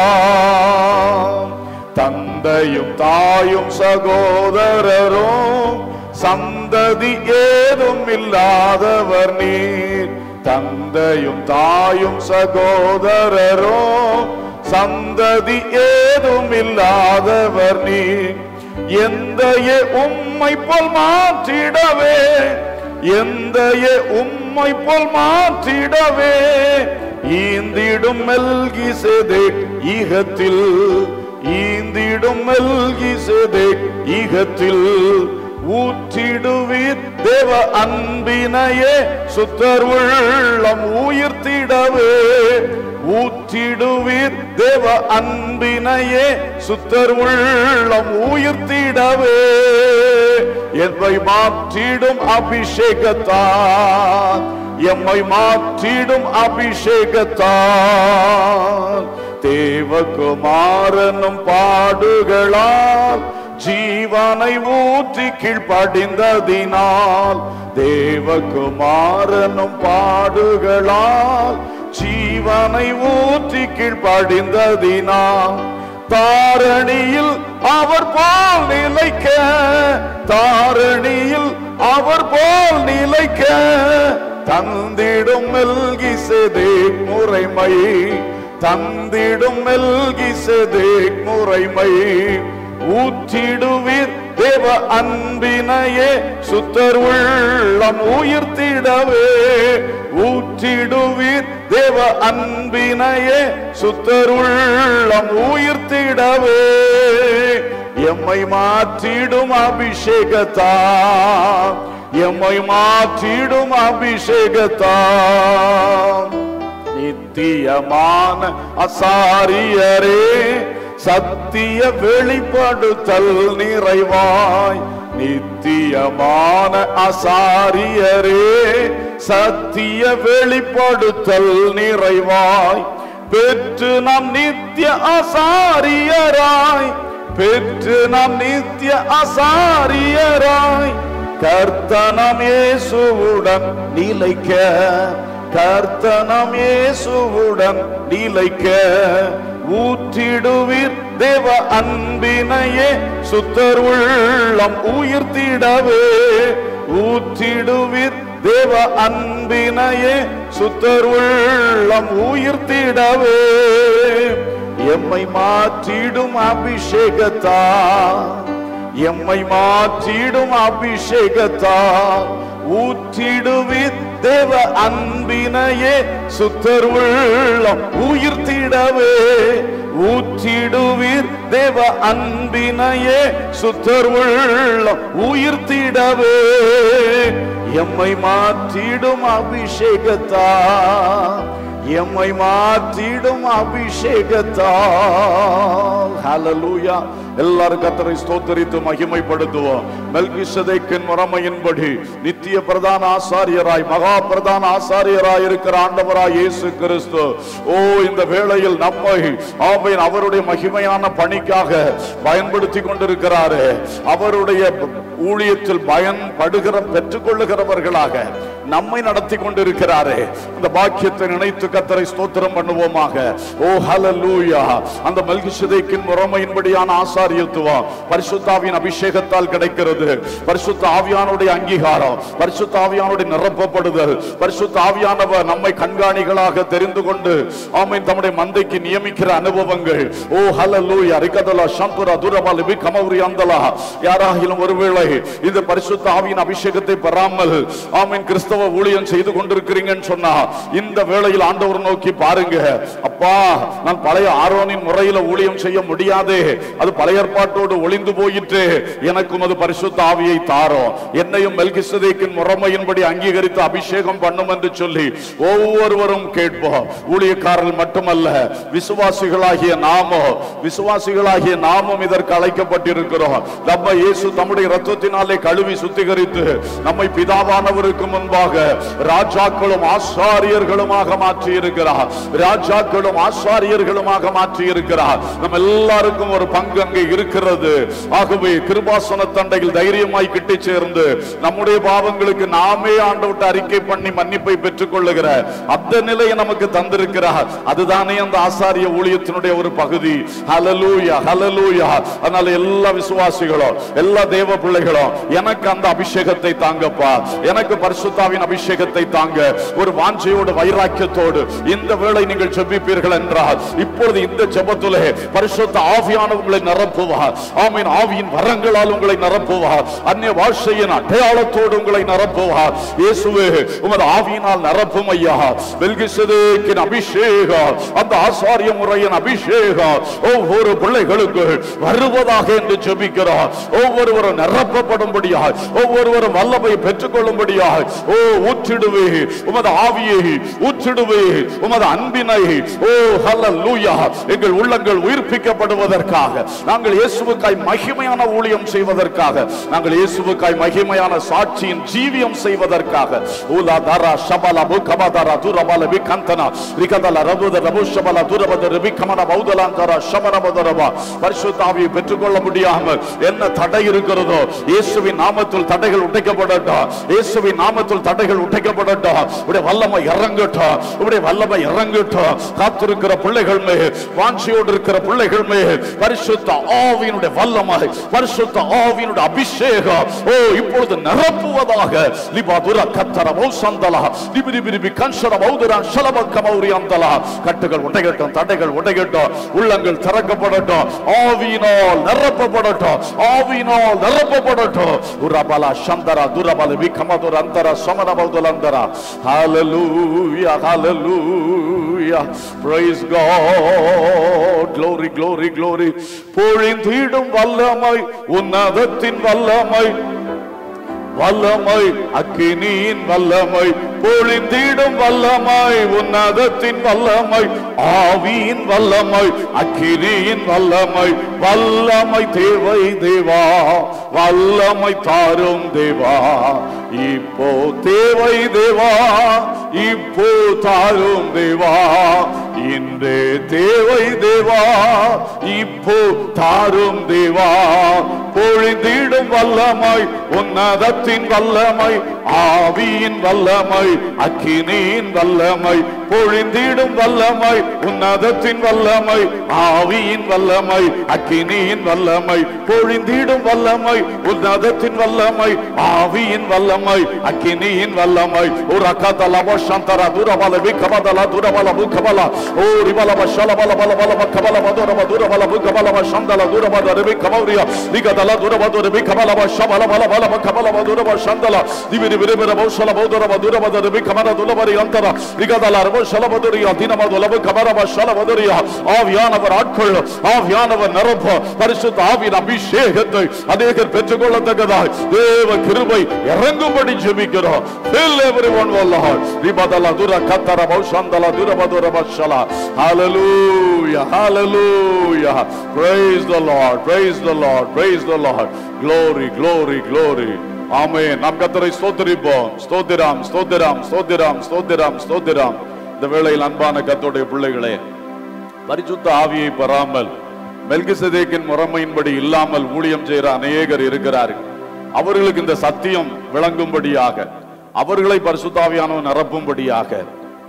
Speaker 3: தந்தையும் தாயும் சகோதரரும் சந்ததி ஏதும் இல்லாதவர் நீர். தந்தையும் தாயும் சகோதரரும் சந்ததி ஏதும் இல்லாதவர் நீ. எந்தையே உம்மை போல் மாற்றிடவே. எந்தையே உம்மை போல் மாற்றிடவே. ஈந்திடும் மெல்கி மெல்கிசதே ஈகத்தில். ஈந்திடும் மெல்கி மெல்கிசதே ஈகத்தில். ஊற்றிடுவீர் தேவ அன்பினையே சுத்தர் உள்ளம் உயிர்த்திடவே. ஊற்றிடுவீர் தேவ அன்பினையே சுத்தர் உள்ளம் உயிர்த்திடவே. எம்மை மாற்றிடும் அபிஷேகத்தா எம்மை மாற்றிடும் அபிஷேகத்தா தேவகுமாரனும் பாடுகளால் ஜீவனை ஊற்றி கீழ்ப்படிந்ததினால் தேவகுமாரனும் பாடுகளால் ஜீவனை ஊற்றி கீழ்ப்படிந்ததினால் தாரணியில் அவர் போல் நிலைக்க தாரணியில் அவர் போல் நிலைக்க தந்திடும் மெல்கிசதே முறைமை தந்திடும் மெல்கிசதே முறைமை. ஊற்றிடுவீர் தேவ அன்பினையே. சுத்தர் உள்ளம் உயிர்த்திடவே. ஊற்றிடுவீர் தேவ அன்பினையே. சுத்தர் உள்ளம் உயிர்த்திடவே. எம்மை மாற்றிடும் அபிஷேகத்தா. எம்மை மாற்றிடும் அபிஷேகத்தா. நித்தியமான அசாரியரே. சத்திய வெளிப்படுத்தல் நிறைவாய். நித்தியமான அசாரியரே சத்திய வெளிப்படுத்தல் நிறைவாய். பெற்று நம் நித்திய அசாரியராய். பெற்று நம் நித்திய அசாரியராய். கர்த்தனம் இயேசுவுடன் நிலைக்க கர்த்தனம் இயேசுவுடன் நிலைக்க ஊற்றிடுவீர் தேவ அன்பினையே. சுத்தர் உள்ளம் உயிர்த்திடவே. ஊற்றிடுவீர் தேவ அன்பினையே. சுத்தர் உள்ளம் உயிர்த்திடவே. எம்மை மாற்றிடும் அபிஷேகத்தா. எம்மை மாற்றிடும் அபிஷேகத்தா. ஊற்றிடுவீர் தேவ அன்பினையே சுத்தர் உள்ளம் உயிர்த்திடவே. ஊற்றிடுவீர் தேவ அன்பினையே சுத்தர் உள்ளம் உயிர்த்திடவே. எம்மை மாற்றிடும் அபிஷேகத்தா எம்மை மாற்றிடும் அபிஷேகத்தா. ஹலலூயா எல்லாரும் கத்தரை ஸ்தோத்தரித்து மகிமைப்படுத்துவோம். மெல்கிசதேக்கின் முறைமையின்படி நித்திய பிரதான ஆசாரியராய் மகா பிரதான ஆசாரியராய் இருக்கிற ஆண்டவராய் இயேசு கிறிஸ்து. ஓ இந்த வேளையில் நம்மை ஆமென் அவருடைய மகிமையான பணிக்காக பயன்படுத்தி கொண்டிருக்கிறாரு. அவருடைய ஊழியத்தில் பயன்படுகிற பெற்றுக்கொள்ளுகிறவர்களாக நம்மை நடத்தி கொண்டிருக்கிறாரே. அந்த பாக்கியத்தை நினைத்து கத்தரை ஸ்தோத்திரம் பண்ணுவோமாக. ஓ ஹalleluya அந்த மல்கிசதைக்கின் முறைமையின்படியான ஆசாரியத்துவம் பரிசுத்தாவின் அபிஷேகத்தால் கிடைக்கிறது. பரிசுத்த ஆவியானுடைய அங்கீகாரம் பரிசுத்த ஆவியானுடைய நிரப்பப்படுதல் பரிசுத்த ஆவியானவர் நம்மை கண்காணிகளாக தெரிந்து கொண்டு ஆமை தம்முடைய மந்தைக்கு நியமிக்கிற அனுபவங்கள். ஓ ஹalleluya ரிகதலா சந்துரா துரபால் பி அந்தலா. யாராகிலும் ஒருவேளை இந்த பரிசுத்த ஆவியின் அபிஷேகத்தை பெறாமல் ஆமீன் கிறிஸ்தவ ஊழியம் செய்து கொண்டிருக்கிறீங்கன்னு சொன்னா இந்த வேளையில் ஆண்டவர் நோக்கி பாருங்க. அப்பா நான் பழைய ஆரோனின் முறையில ஊழியம் செய்ய முடியாதே. அது பழைய பழையற்பாட்டோடு ஒளிந்து போயிற்று எனக்கும் அது பரிசுத்த ஆவியை தாரும். என்னையும் மெல்கிசதேக்கின் முறைமையின்படி அங்கீகரித்து அபிஷேகம் பண்ணும் என்று சொல்லி ஒவ்வொருவரும் கேட்போம். ஊழியக்காரர்கள் மட்டுமல்ல விசுவாசிகளாகிய நாமோ விசுவாசிகளாகிய நாமும் இதற்கு அழைக்கப்பட்டிருக்கிறோம். நம்ம இயேசு தம்முடைய ரத்தத்தினாலே கழுவி சுத்திகரித்து நம்மை பிதாவானவருக்கு முன்பாக ராஜாக்களும் ஆசாரியர்களுமாக மாற்றி இருக்கிறார் ராஜாக்களும் ஆசாரியர்களுமாக மாற்றி இருக்கிறார் நம்ம எல்லாருக்கும் ஒரு பங்கு அங்கே அங்கே இருக்கிறது. ஆகவே கிருபாசன தண்டையில் தைரியமாய் கிட்டி சேர்ந்து நம்முடைய பாவங்களுக்கு நாமே ஆண்டவட்ட அறிக்கை பண்ணி மன்னிப்பை பெற்றுக் கொள்ளுகிற அந்த நிலையை நமக்கு தந்திருக்கிறார். அதுதானே அந்த ஆசாரிய ஊழியத்தினுடைய ஒரு பகுதி. ஹலலூயா ஹலலூயா அதனால எல்லா விசுவாசிகளும் எல்லா தேவ பிள்ளைகளும் எனக்கு அந்த அபிஷேகத்தை தாங்கப்பா. எனக்கு பரிசுத்தாவின் அபிஷேகத்தை தாங்க. ஒரு வாஞ்சையோடு வைராக்கியத்தோடு இந்த வேளை நீங்கள் ஜெபிப்பீர்கள் என்றால் இப்பொழுது இந்த ஜெபத்திலே பரிசுத்த ஆவியானவர்களை நிரம்ப நிரப்புவார். ஆமீன் ஆவியின் வரங்களால் உங்களை நிரப்புவார். அந்நிய வாழ்க்கையின் அடையாளத்தோடு உங்களை நிரப்புவார். இயேசுவே உமது ஆவியினால் நிரப்பும் ஐயா. வெல்கிசதேக்கின் அபிஷேகம் அந்த ஆசாரிய முறையின் அபிஷேகம் ஒவ்வொரு பிள்ளைகளுக்கு வருவதாக என்று ஜெபிக்கிறார் ஒவ்வொருவரும் நிரப்பப்படும்படியாக ஒவ்வொருவரும் வல்லமை பெற்றுக் கொள்ளும்படியாக ஓ ஊற்றிடுவே உமது ஆவியை ஊற்றிடுவே உமது அன்பினை ஓ ஹalleluya எங்கள் உள்ளங்கள் உயிர்ப்பிக்கப்படுவதற்காக. நாங்கள் இயேசுவுக்காய் மகிமையான ஊழியம் செய்வதற்காக நாங்கள் இயேசுவுக்காய் மகிமையான சாட்சியின் ஜீவியம் செய்வதற்காக. ஊலா தாரா ஷபல துரபால வி கந்தனா. ரிகதல ரபுத ரபு ஷபல துரபத ரிபிகமன பௌதலாந்தரா ஷமரபதரபா ஷபரபதரபா ஆவியை பெற்றுக்கொள்ள முடியாமல் என்ன தடை இருக்கிறதோ இயேசுவின் நாமத்தில் தடைகள் உடைக்கப்படட்டும் இயேசுவின் நாமத்தில் தடைகள் உடைக்கப்படட்டும் உடைய வல்லமை இறங்கட்டும் உடைய வல்லமை இறங்கட்டும் காத்திருக்கிற பிள்ளைகள் மேல் வாஞ்சியோடு இருக்கிற பிள்ளைகள் மேல் பரிசுத்த ஆவியினுடைய வல்லமை பரிசுத்த ஆவியினுடைய அபிஷேகம். ஓ இப்பொழுது நிரப்புவதாக. லிபாதுர கத்தர மௌசந்தலா. லிபி லிபி லிபி கன்சர மௌதுரா ஷலப கமௌரி அந்தலா கட்டுகள் உடைகட்டும் தடைகள் உடைகட்டும் உள்ளங்கள் திறக்கப்படட்டும். ஆவியினால் நிரப்பப்படட்டும். ஆவியினால் நிரப்பப்படட்டும். உரபல சந்தரா துரபல விகமதுர அந்தர சமன அந்தரா. ஹalleluya hallelujah praise god. Glory glory glory. பொழிந்திடும் வல்லமை உன்னதத்தின் வல்லமை. வல்லமை அக்கினியின் வல்லமை பொழிந்திடும் வல்லமை உன்னதத்தின் வல்லமை ஆவியின் வல்லமை அக்கிரியின் வல்லமை. வல்லமை தேவை தேவா வல்லமை தாரும் தேவா. இப்போ தேவை தேவா இப்போ தாரும் தேவா. இன்றே தேவை தேவா இப்போ தாரும் தேவா. பொழிந்திடும் வல்லமை உன்னதத்தின் வல்லமை ஆவியின் வல்லமை அக்கினியின் வல்லமை பொழிந்திடும் வல்லமை உன்னதத்தின் வல்லமை ஆவியின் வல்லமை அக்கினியின் வல்லமை பொழிந்திடும் வல்லமை உன்னதத்தின் வல்லமை ஆவியின் வல்லமை அக்கினியின் வல்லமை ஒரு அக்கதல சந்தர துரபல விகபதல துரபல புகபல ஓ ரிபல பஷல பல பல பல பக்கபல மதுரப துரபல புகபல சந்தல துரபத ரிபி கமௌரிய விகதல துரபத ரிபி கபல பஷபல பல பல பக்கபல மதுரப சந்தல திவிரி விருபிர பௌஷல பௌதரப துரபதரபி கமர துலபரி அந்தர விகதலரப ஷலபதுரியா தினமதுலபு கமரப ஷலபதுரியா ஆவியானவர் ஆட்கொள் ஆவியானவர் நிரப்ப பரிசுத்த ஆவியின் அபிஷேகத்தை அநேகர் பெற்றுக்கொள்ளத்தக்கதாய் தேவ கிருபை இறங்கும்படி ஜெபிக்கிறோம் fill everyone with Lord விபதல துர கத்தர பௌஷந்தல துரபதுர பஷல hallelujah hallelujah. Praise the lord praise the lord praise the lord. Glory glory glory. ஆமே நாம் கத்தரை ஸ்தோத்தரிப்போம். ஸ்தோத்திரம் ஸ்தோத்திரம் ஸ்தோத்திரம் ஸ்தோத்திரம் ஸ்தோத்திரம். இந்த வேளையில் அன்பான கத்தோடைய பிள்ளைகளே பரிசுத்த ஆவியை பெறாமல் மெல்கிசதேக்கின் முறைமையின்படி இல்லாமல் ஊழியம் செய்கிற அநேகர் இருக்கிறார்கள் அவர்களுக்கு இந்த சத்தியம் விளங்கும்படியாக அவர்களை பரிசுத்தாவியானவன் நிரப்பும்படியாக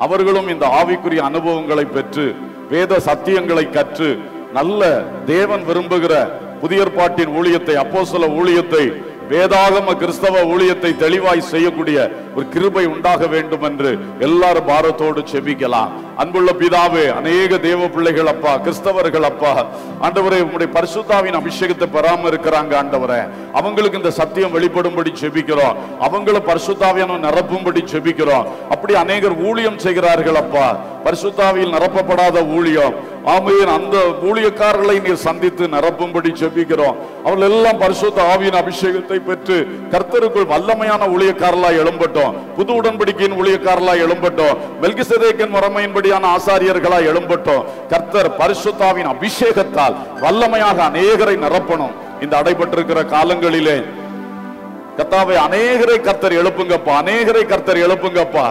Speaker 3: அவர்களும் இந்த ஆவிக்குரிய அனுபவங்களை பெற்று வேத சத்தியங்களை கற்று நல்ல தேவன் விரும்புகிற புதிய பாட்டின் ஊழியத்தை சில ஊழியத்தை வேதாகம கிறிஸ்தவ ஊழியத்தை தெளிவாய் செய்யக்கூடிய ஒரு கிருபை உண்டாக வேண்டும் என்று எல்லாரும் பாரத்தோடு செபிக்கலாம். அன்புள்ள பிதாவே அநேக தேவ பிள்ளைகள் அப்பா கிறிஸ்தவர்கள் அப்பா ஆண்டவரே உங்களுடைய பரிசுத்தாவின் அபிஷேகத்தை பெறாம இருக்கிறாங்க ஆண்டவரே. அவங்களுக்கு இந்த சத்தியம் வெளிப்படும்படி செபிக்கிறோம். அவங்கள பரிசுத்தாவியான நிரப்பும்படி செபிக்கிறோம். அப்படி அநேகர் ஊழியம் செய்கிறார்கள் அப்பா. பரிசுத்தாவியில் நிரப்பப்படாத ஊழியம். ஆமையின் அந்த ஊழியக்காரர்களை நீர் சந்தித்து நிரப்பும்படி செபிக்கிறோம் அவர்கள் எல்லாம் பரிசுத்த ஆவியின் அபிஷேகத்தை பெற்று கர்த்தருக்குள் வல்லமையான ஊழியக்காரர்களாய் எழும்பட்டோம். புது உடன்படிக்கையின் ஊழியக்காரர்களாய் எழும்பட்டோம். மெல்கிசதேக்கின் முறைமையின்படியான ஆசாரியர்களாய் எழும்பட்டோம். கர்த்தர் பரிசுத்தாவின் அபிஷேகத்தால் வல்லமையாக அநேகரை நிரப்பணும். இந்த அடைபட்டிருக்கிற காலங்களிலே கத்தாவை அநேகரை கர்த்தர் எழுப்புங்கப்பா அநேகரை கர்த்தர் எழுப்புங்கப்பா.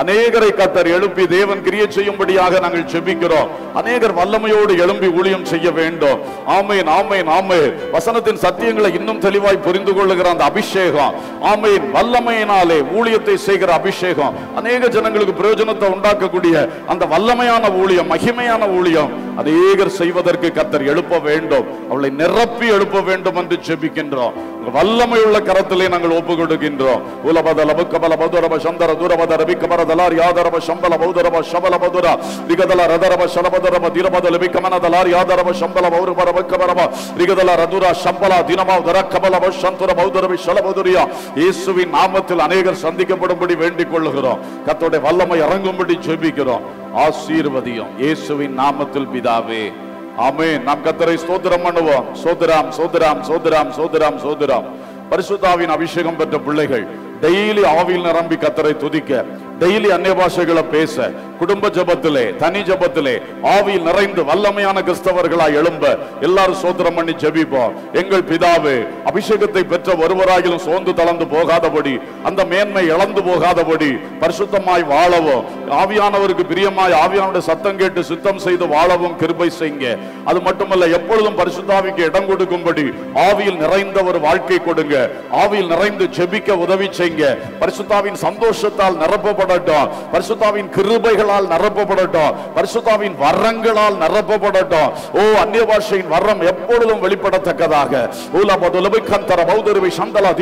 Speaker 3: அநேகரை கத்தர் எழுப்பி தேவன் கிரிய செய்யும்படியாக நாங்கள் செபிக்கிறோம். அநேகர் வல்லமையோடு எழும்பி ஊழியம் செய்ய வேண்டும். ஆமையின் ஆமையின் ஆமை வசனத்தின் சத்தியங்களை இன்னும் தெளிவாய் புரிந்து கொள்ளுகிற அந்த அபிஷேகம். ஆமையின் வல்லமையினாலே ஊழியத்தை செய்கிற அபிஷேகம். அநேக ஜனங்களுக்கு பிரயோஜனத்தை உண்டாக்கக்கூடிய அந்த வல்லமையான ஊழியம் மகிமையான ஊழியம். அநேகர் செய்வதற்கு கத்தர் எழுப்ப வேண்டும். அவளை நிரப்பி எழுப்ப வேண்டும் என்று செபிக்கின்றோம். வல்லமையுள்ள கரத்திலே நாங்கள் ஒப்பு கொடுக்கின்றோம் உலபத லபுக்கபல பதுரப சந்தர தூரபத ரபிக்கபர தலார் யாதரப ಶಂಬಲ பௌதரப ಶಬಲ ಬದುರ ரிகதல ரதரப சலபதரப ದಿರಬದಲ லபிக்கமன தலார் யாதரப சம்பல பௌரப ரபக்கபரப ரிகதல ರದುರ ಶಂಬಲ தினமா தரக்கபல பஷந்துர பௌதரபி சலபதுரியா இயேசுவின் நாமத்தில் அநேகர் சந்திக்கப்படும்படி வேண்டிக் கொள்ளுகிறோம். கர்த்தருடைய வல்லமை இறங்கும்படி ஜெபிக்கிறோம். ஆசீர்வதியும் இயேசுவின் நாமத்தில் பிதாவே. ஆமே நாம் கத்தரை சோதரம் பண்ணுவோம். சோதராம் சோதராம் சோதராம் சோதராம் சோதராம் பரிசுத்தாவின் அபிஷேகம் பெற்ற பிள்ளைகள் டெய்லி ஆவியில் நிரம்பி கத்தரை துதிக்க டெய்லி அந்நிய பாஷைகளை பேச குடும்ப ஜபத்திலே தனி ஜபத்திலே ஆவியில் நிறைந்து வல்லமையான கிறிஸ்தவர்களாய் எழும்ப எல்லாரும் சோதனம் பண்ணி ஜெபிப்போம். எங்கள் பிதாவே அபிஷேகத்தை பெற்ற ஒருவராகிலும் சோர்ந்து தளர்ந்து போகாதபடி அந்த மேன்மை இழந்து போகாதபடி பரிசுத்தமாய் வாழவும். ஆவியானவருக்கு பிரியமாய் ஆவியானுடைய சத்தம் கேட்டு சுத்தம் செய்து வாழவும் கிருபை செய்யுங்க. அது மட்டுமல்ல எப்பொழுதும் பரிசுத்தாவிக்கு இடம் கொடுக்கும்படி ஆவியில் நிறைந்த ஒரு வாழ்க்கை கொடுங்க. ஆவியில் நிறைந்து ஜெபிக்க உதவி செய்யுங்க. பரிசுத்தாவின் சந்தோஷத்தால் நிரப்பப்படட்டும். பரிசுத்தாவின் கிருபைகளால் நிரப்பப்படட்டும். பரிசுத்தாவின் வரங்களால் நிரப்பப்படட்டும். ஓ அந்நிய பாஷையின் வரம் எப்பொழுதும் வெளிப்படத்தக்கதாக. பௌதருவை சந்தலா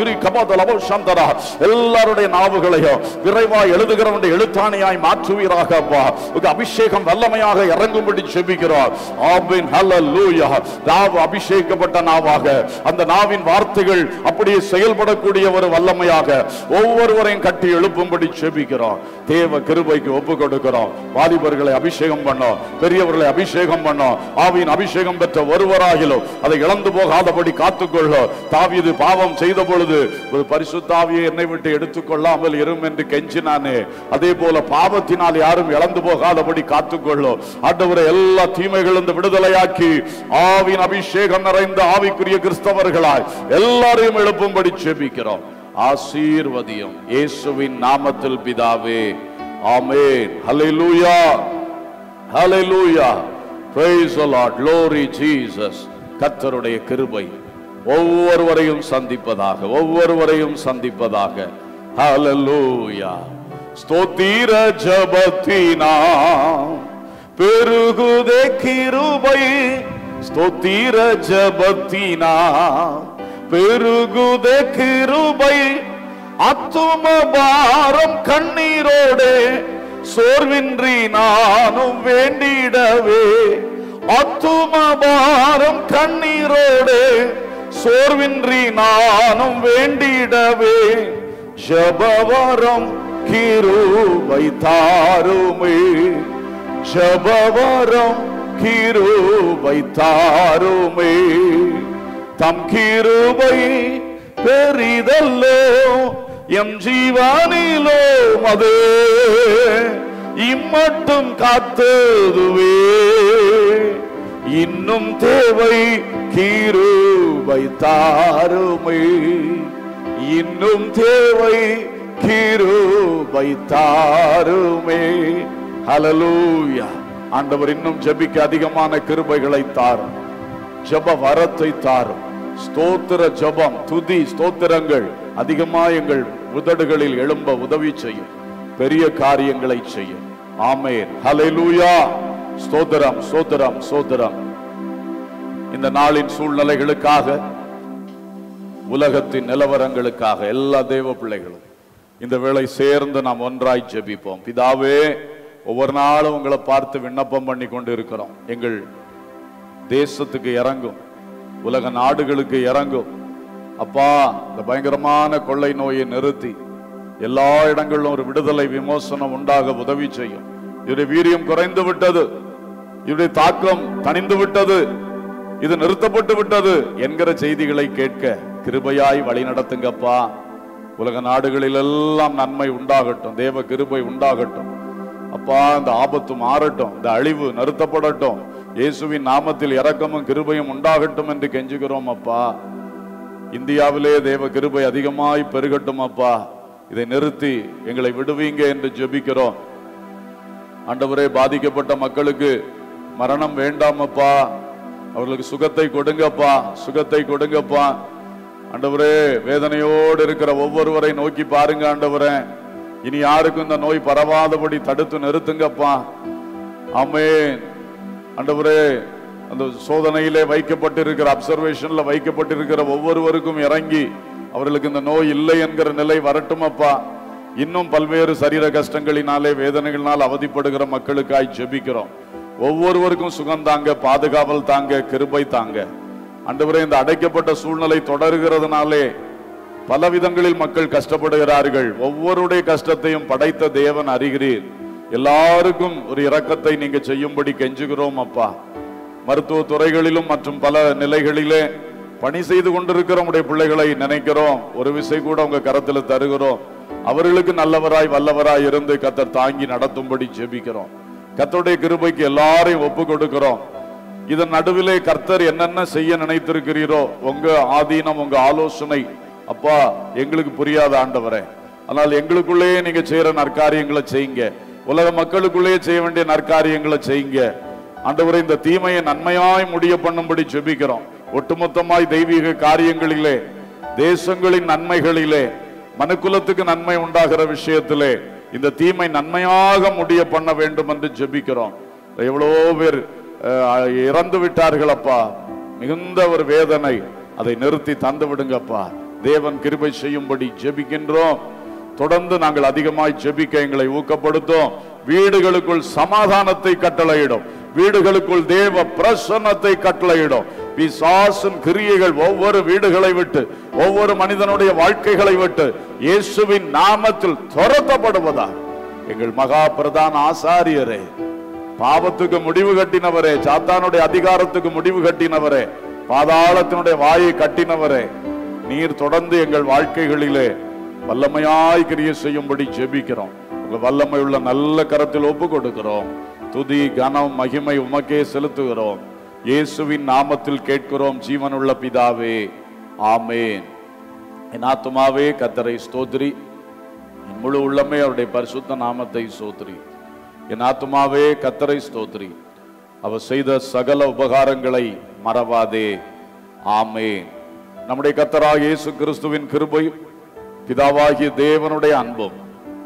Speaker 3: எல்லாருடைய நாவுகளையும் விரைவாய் எழுதுகிறவன் எழுத்தாணியாய் மாற்றுவீராக அப்பா. உங்க அபிஷேகம் வல்லமையாக இறங்கும்படி செபிக்கிறோம். ஆபின் ஹalleluya. நாவு நாவாக. அந்த நாவின் வார்த்தைகள் அப்படியே செயல்படக்கூடிய ஒரு வல்லமையாக ஒவ்வொருவரையும் கட்டி எழுப்பும்படி செபிக்கிறோம். தேவ கிருபைக்கு ஒப்பு கொடுக்கிறோம். வாலிபர்களை அபிஷேகம் பண்ணோம். பெரியவர்களை அபிஷேகம் பண்ணோம். ஆவியின் அபிஷேகம் பெற்ற ஒருவராகிலும் அதை இழந்து போகாதபடி காத்துக்கொள்ளோ தாவியது பாவம் செய்த பொழுது ஒரு பரிசுத்தாவியை என்னை விட்டு எடுத்துக்கொள்ளாமல் இரும் என்று கெஞ்சினானே. அதே போல பாவத்தினால் யாரும் இழந்து போகாதபடி காத்துக்கொள்ளோ ஆண்டவரை எல்லா தீமைகளிலிருந்து விடுதலையாக்கி ஆவின் அபிஷேகம் நிறைந்த ஆவிக்குரிய கிறிஸ்தவர்களாய் எல்லாரையும் எழுப்பும்படி செபிக்கிறோம் ஆசீர்வதியும் இயேசுவின் நாமத்தில் பிதாவே. ஆமேன். ஹalleluya. ஹalleluya. Praise the lord. Glory jesus. கர்த்தருடைய கிருபை ஒவ்வொருவரையும் சந்திப்பதாக ஒவ்வொருவரையும் சந்திப்பதாக. ஹalleluya ஸ்தோத்திர ஜபத்தினா. பெருகுதே கிருபை. ஸ்தோத்திர ஜபத்தினா. பெருகுதே கிருபை அத்தும பாரம் கண்ணீரோடே சோர்வின்றி நானும் வேண்டிடவே. அத்தும பாரம் கண்ணீரோடு சோர்வின்றி நானும் வேண்டிடவே. ஜபவரம் கிருபை தாருமே ஜபவரம் கிருபை தாருமே. தம் கிருபை பெரிதல்லோ எம் ஜீவானிலோ மது இம்மட்டும் காத்ததுவே. இன்னும் தேவை கீருபை தாருமை. இன்னும் தேவை கீருபை தாருமே. ஹலலூயா ஆண்டவர் இன்னும் ஜெபிக்க அதிகமான கிருபைகளை தாரும். ஜெப வரத்தை தாரும். ஸ்தோத்திர ஜபம் துதி ஸ்தோத்திரங்கள். அதிகமா எங்கள் உதடுகளில் எழும்ப உதவி செய்யும். பெரிய காரியங்களை செய்யும். ஆமேர் ஹலெலூயா ஸ்தோத்திரம் ஸ்தோத்திரம் ஸ்தோத்திரம். இந்த நாளின் சூழ்நிலைகளுக்காக உலகத்தின் நிலவரங்களுக்காக எல்லா தேவ பிள்ளைகளும் இந்த வேளை சேர்ந்து நாம் ஒன்றாய் ஜெபிப்போம். பிதாவே ஒவ்வொரு நாளும் உங்களை பார்த்து விண்ணப்பம் பண்ணி கொண்டு இருக்கிறோம். எங்கள் தேசத்துக்கு இறங்கும். உலக நாடுகளுக்கு இறங்கும். அப்பா இந்த பயங்கரமான கொள்ளை நோயை நிறுத்தி எல்லா இடங்களிலும் ஒரு விடுதலை விமோசனம் உண்டாக உதவி செய்யும். இவருடைய வீரியம் குறைந்து விட்டது. இவருடைய தாக்கம் தணிந்து விட்டது. இது நிறுத்தப்பட்டு விட்டது என்கிற செய்திகளை கேட்க கிருபையாய் வழி நடத்துங்கப்பா. உலக நாடுகளில் எல்லாம் நன்மை உண்டாகட்டும் தேவ கிருபை உண்டாகட்டும். அப்பா இந்த ஆபத்து மாறட்டும் இந்த அழிவு நிறுத்தப்படட்டும். இயேசுவின் நாமத்தில் இறக்கமும் கிருபையும் உண்டாகட்டும் என்று கெஞ்சுகிறோம் அப்பா. இந்தியாவிலே தேவ கிருபை அதிகமாய் பெருகட்டும் அப்பா. இதை நிறுத்தி எங்களை விடுவீங்க என்று ஜெபிக்கிறோம். ஆண்டவரே பாதிக்கப்பட்ட மக்களுக்கு மரணம் வேண்டாம் அப்பா. அவர்களுக்கு சுகத்தை கொடுங்கப்பா சுகத்தை கொடுங்கப்பா. ஆண்டவரே வேதனையோடு இருக்கிற ஒவ்வொருவரை நோக்கி பாருங்க ஆண்டவரே. இனி யாருக்கும் இந்த நோய் பரவாதபடி தடுத்து நிறுத்துங்கப்பா. ஆமென். அண்டவரே அந்த சோதனையிலே வைக்கப்பட்டிருக்கிற அப்சர்வேஷன்ல வைக்கப்பட்டிருக்கிற ஒவ்வொருவருக்கும் இறங்கி அவர்களுக்கு இந்த நோய் இல்லை என்கிற நிலை வரட்டும் அப்பா இன்னும் பல்வேறு சரீர கஷ்டங்களினாலே வேதனைகளினால் அவதிப்படுகிற மக்களுக்காய் ஜெபிக்கிறோம். ஒவ்வொருவருக்கும் சுகம் தாங்க பாதுகாவல் தாங்க கிருபை தாங்க. ஆண்டவரே இந்த அடைக்கப்பட்ட சூழ்நிலை தொடர்கிறதுனாலே பல விதங்களில் மக்கள் கஷ்டப்படுகிறார்கள். ஒவ்வொருடைய கஷ்டத்தையும் படைத்த தேவன் அறிகிறீர். எல்லாருக்கும் ஒரு இரக்கத்தை நீங்க செய்யும்படி கெஞ்சுகிறோம் அப்பா. மருத்துவ துறைகளிலும் மற்றும் பல நிலைகளிலே பணி செய்து கொண்டிருக்கிற உடைய பிள்ளைகளை நினைக்கிறோம். ஒரு விசை கூட உங்க கரத்துல தருகிறோம். அவர்களுக்கு நல்லவராய் வல்லவராய் இருந்து கத்தர் தாங்கி நடத்தும்படி ஜெபிக்கிறோம். கத்தருடைய கிருபைக்கு எல்லாரையும் ஒப்பு கொடுக்கிறோம். இதன் நடுவிலே கர்த்தர் என்னென்ன செய்ய நினைத்திருக்கிறீரோ உங்க ஆதீனம் உங்க ஆலோசனை அப்பா எங்களுக்கு புரியாத ஆண்டவரே. ஆனால் எங்களுக்குள்ளேயே நீங்க செய்யற நற்காரியங்களை செய்யுங்க. உலக மக்களுக்குள்ளேயே செய்ய வேண்டிய நற்காரியங்களை செய்யுங்க. ஆண்டவரை இந்த தீமையை நன்மையாய் முடிய பண்ணும்படி ஜெபிக்கிறோம். ஒட்டுமொத்தமாய் தெய்வீக காரியங்களிலே தேசங்களின் நன்மைகளிலே மனுக்குலத்துக்கு நன்மை உண்டாகிற விஷயத்திலே இந்த தீமை நன்மையாக முடிய பண்ண வேண்டும் என்று ஜெபிக்கிறோம். எவ்வளோ பேர் அஹ், இறந்து விட்டார்கள் அப்பா. மிகுந்த ஒரு வேதனை. அதை நிறுத்தி தந்து விடுங்கப்பா. தேவன் கிருபை செய்யும்படி ஜெபிக்கின்றோம். தொடர்ந்து நாங்கள் அதிகமாய் ஜெபிக்க எங்களை ஊக்கப்படுத்தும். வீடுகளுக்குள் சமாதானத்தை கட்டளையிடும். வீடுகளுக்குள் தேவ பிரசன்னத்தை கட்டளையிடும். பிசாசின் கிரியைகள் ஒவ்வொரு வீடுகளை விட்டு ஒவ்வொரு மனிதனுடைய வாழ்க்கைகளை விட்டு இயேசுவின் நாமத்தில் துரத்தப்படுவதா எங்கள் மகா பிரதான ஆசாரியரே பாவத்துக்கு முடிவு கட்டினவரே சாத்தானுடைய அதிகாரத்துக்கு முடிவு கட்டினவரே பாதாளத்தினுடைய வாயை கட்டினவரே நீர் தொடர்ந்து எங்கள் வாழ்க்கைகளிலே வல்லமையாய் கிரிய செய்யும்படி ஜெபிக்கிறோம். உங்க வல்லமை உள்ள நல்ல கரத்தில் ஒப்பு கொடுக்கிறோம் துதி கனம் மகிமை உமக்கே செலுத்துகிறோம். இயேசுவின் நாமத்தில் கேட்கிறோம் ஜீவனுள்ள பிதாவே. ஆமேன். என் ஆத்துமாவே கத்தரை ஸ்தோத்திரி என் முழு உள்ளமே அவருடைய பரிசுத்த நாமத்தை ஸ்தோத்திரி என் ஆத்துமாவே கத்தரை ஸ்தோத்திரி அவர் செய்த சகல உபகாரங்களை மறவாதே. ஆமேன். நம்முடைய கத்தராக இயேசு கிறிஸ்துவின் கிருபையும் பிதாவாகிய தேவனுடைய அன்பும்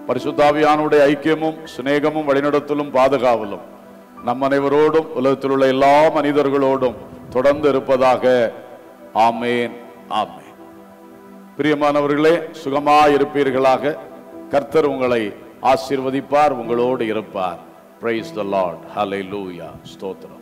Speaker 3: பரிசுத்தாவியானுடைய ஐக்கியமும் சிநேகமும் வழிநடத்தலும் பாதுகாவலும் நம் அனைவரோடும் உலகத்தில் உள்ள எல்லா மனிதர்களோடும் தொடர்ந்து இருப்பதாக ஆமேன் ஆமேன் பிரியமானவர்களே சுகமாக இருப்பீர்களாக கர்த்தர் உங்களை ஆசீர்வதிப்பார் உங்களோடு இருப்பார் பிரைஸ் த லார்ட் ஹalleluya ஸ்தோத்திரம்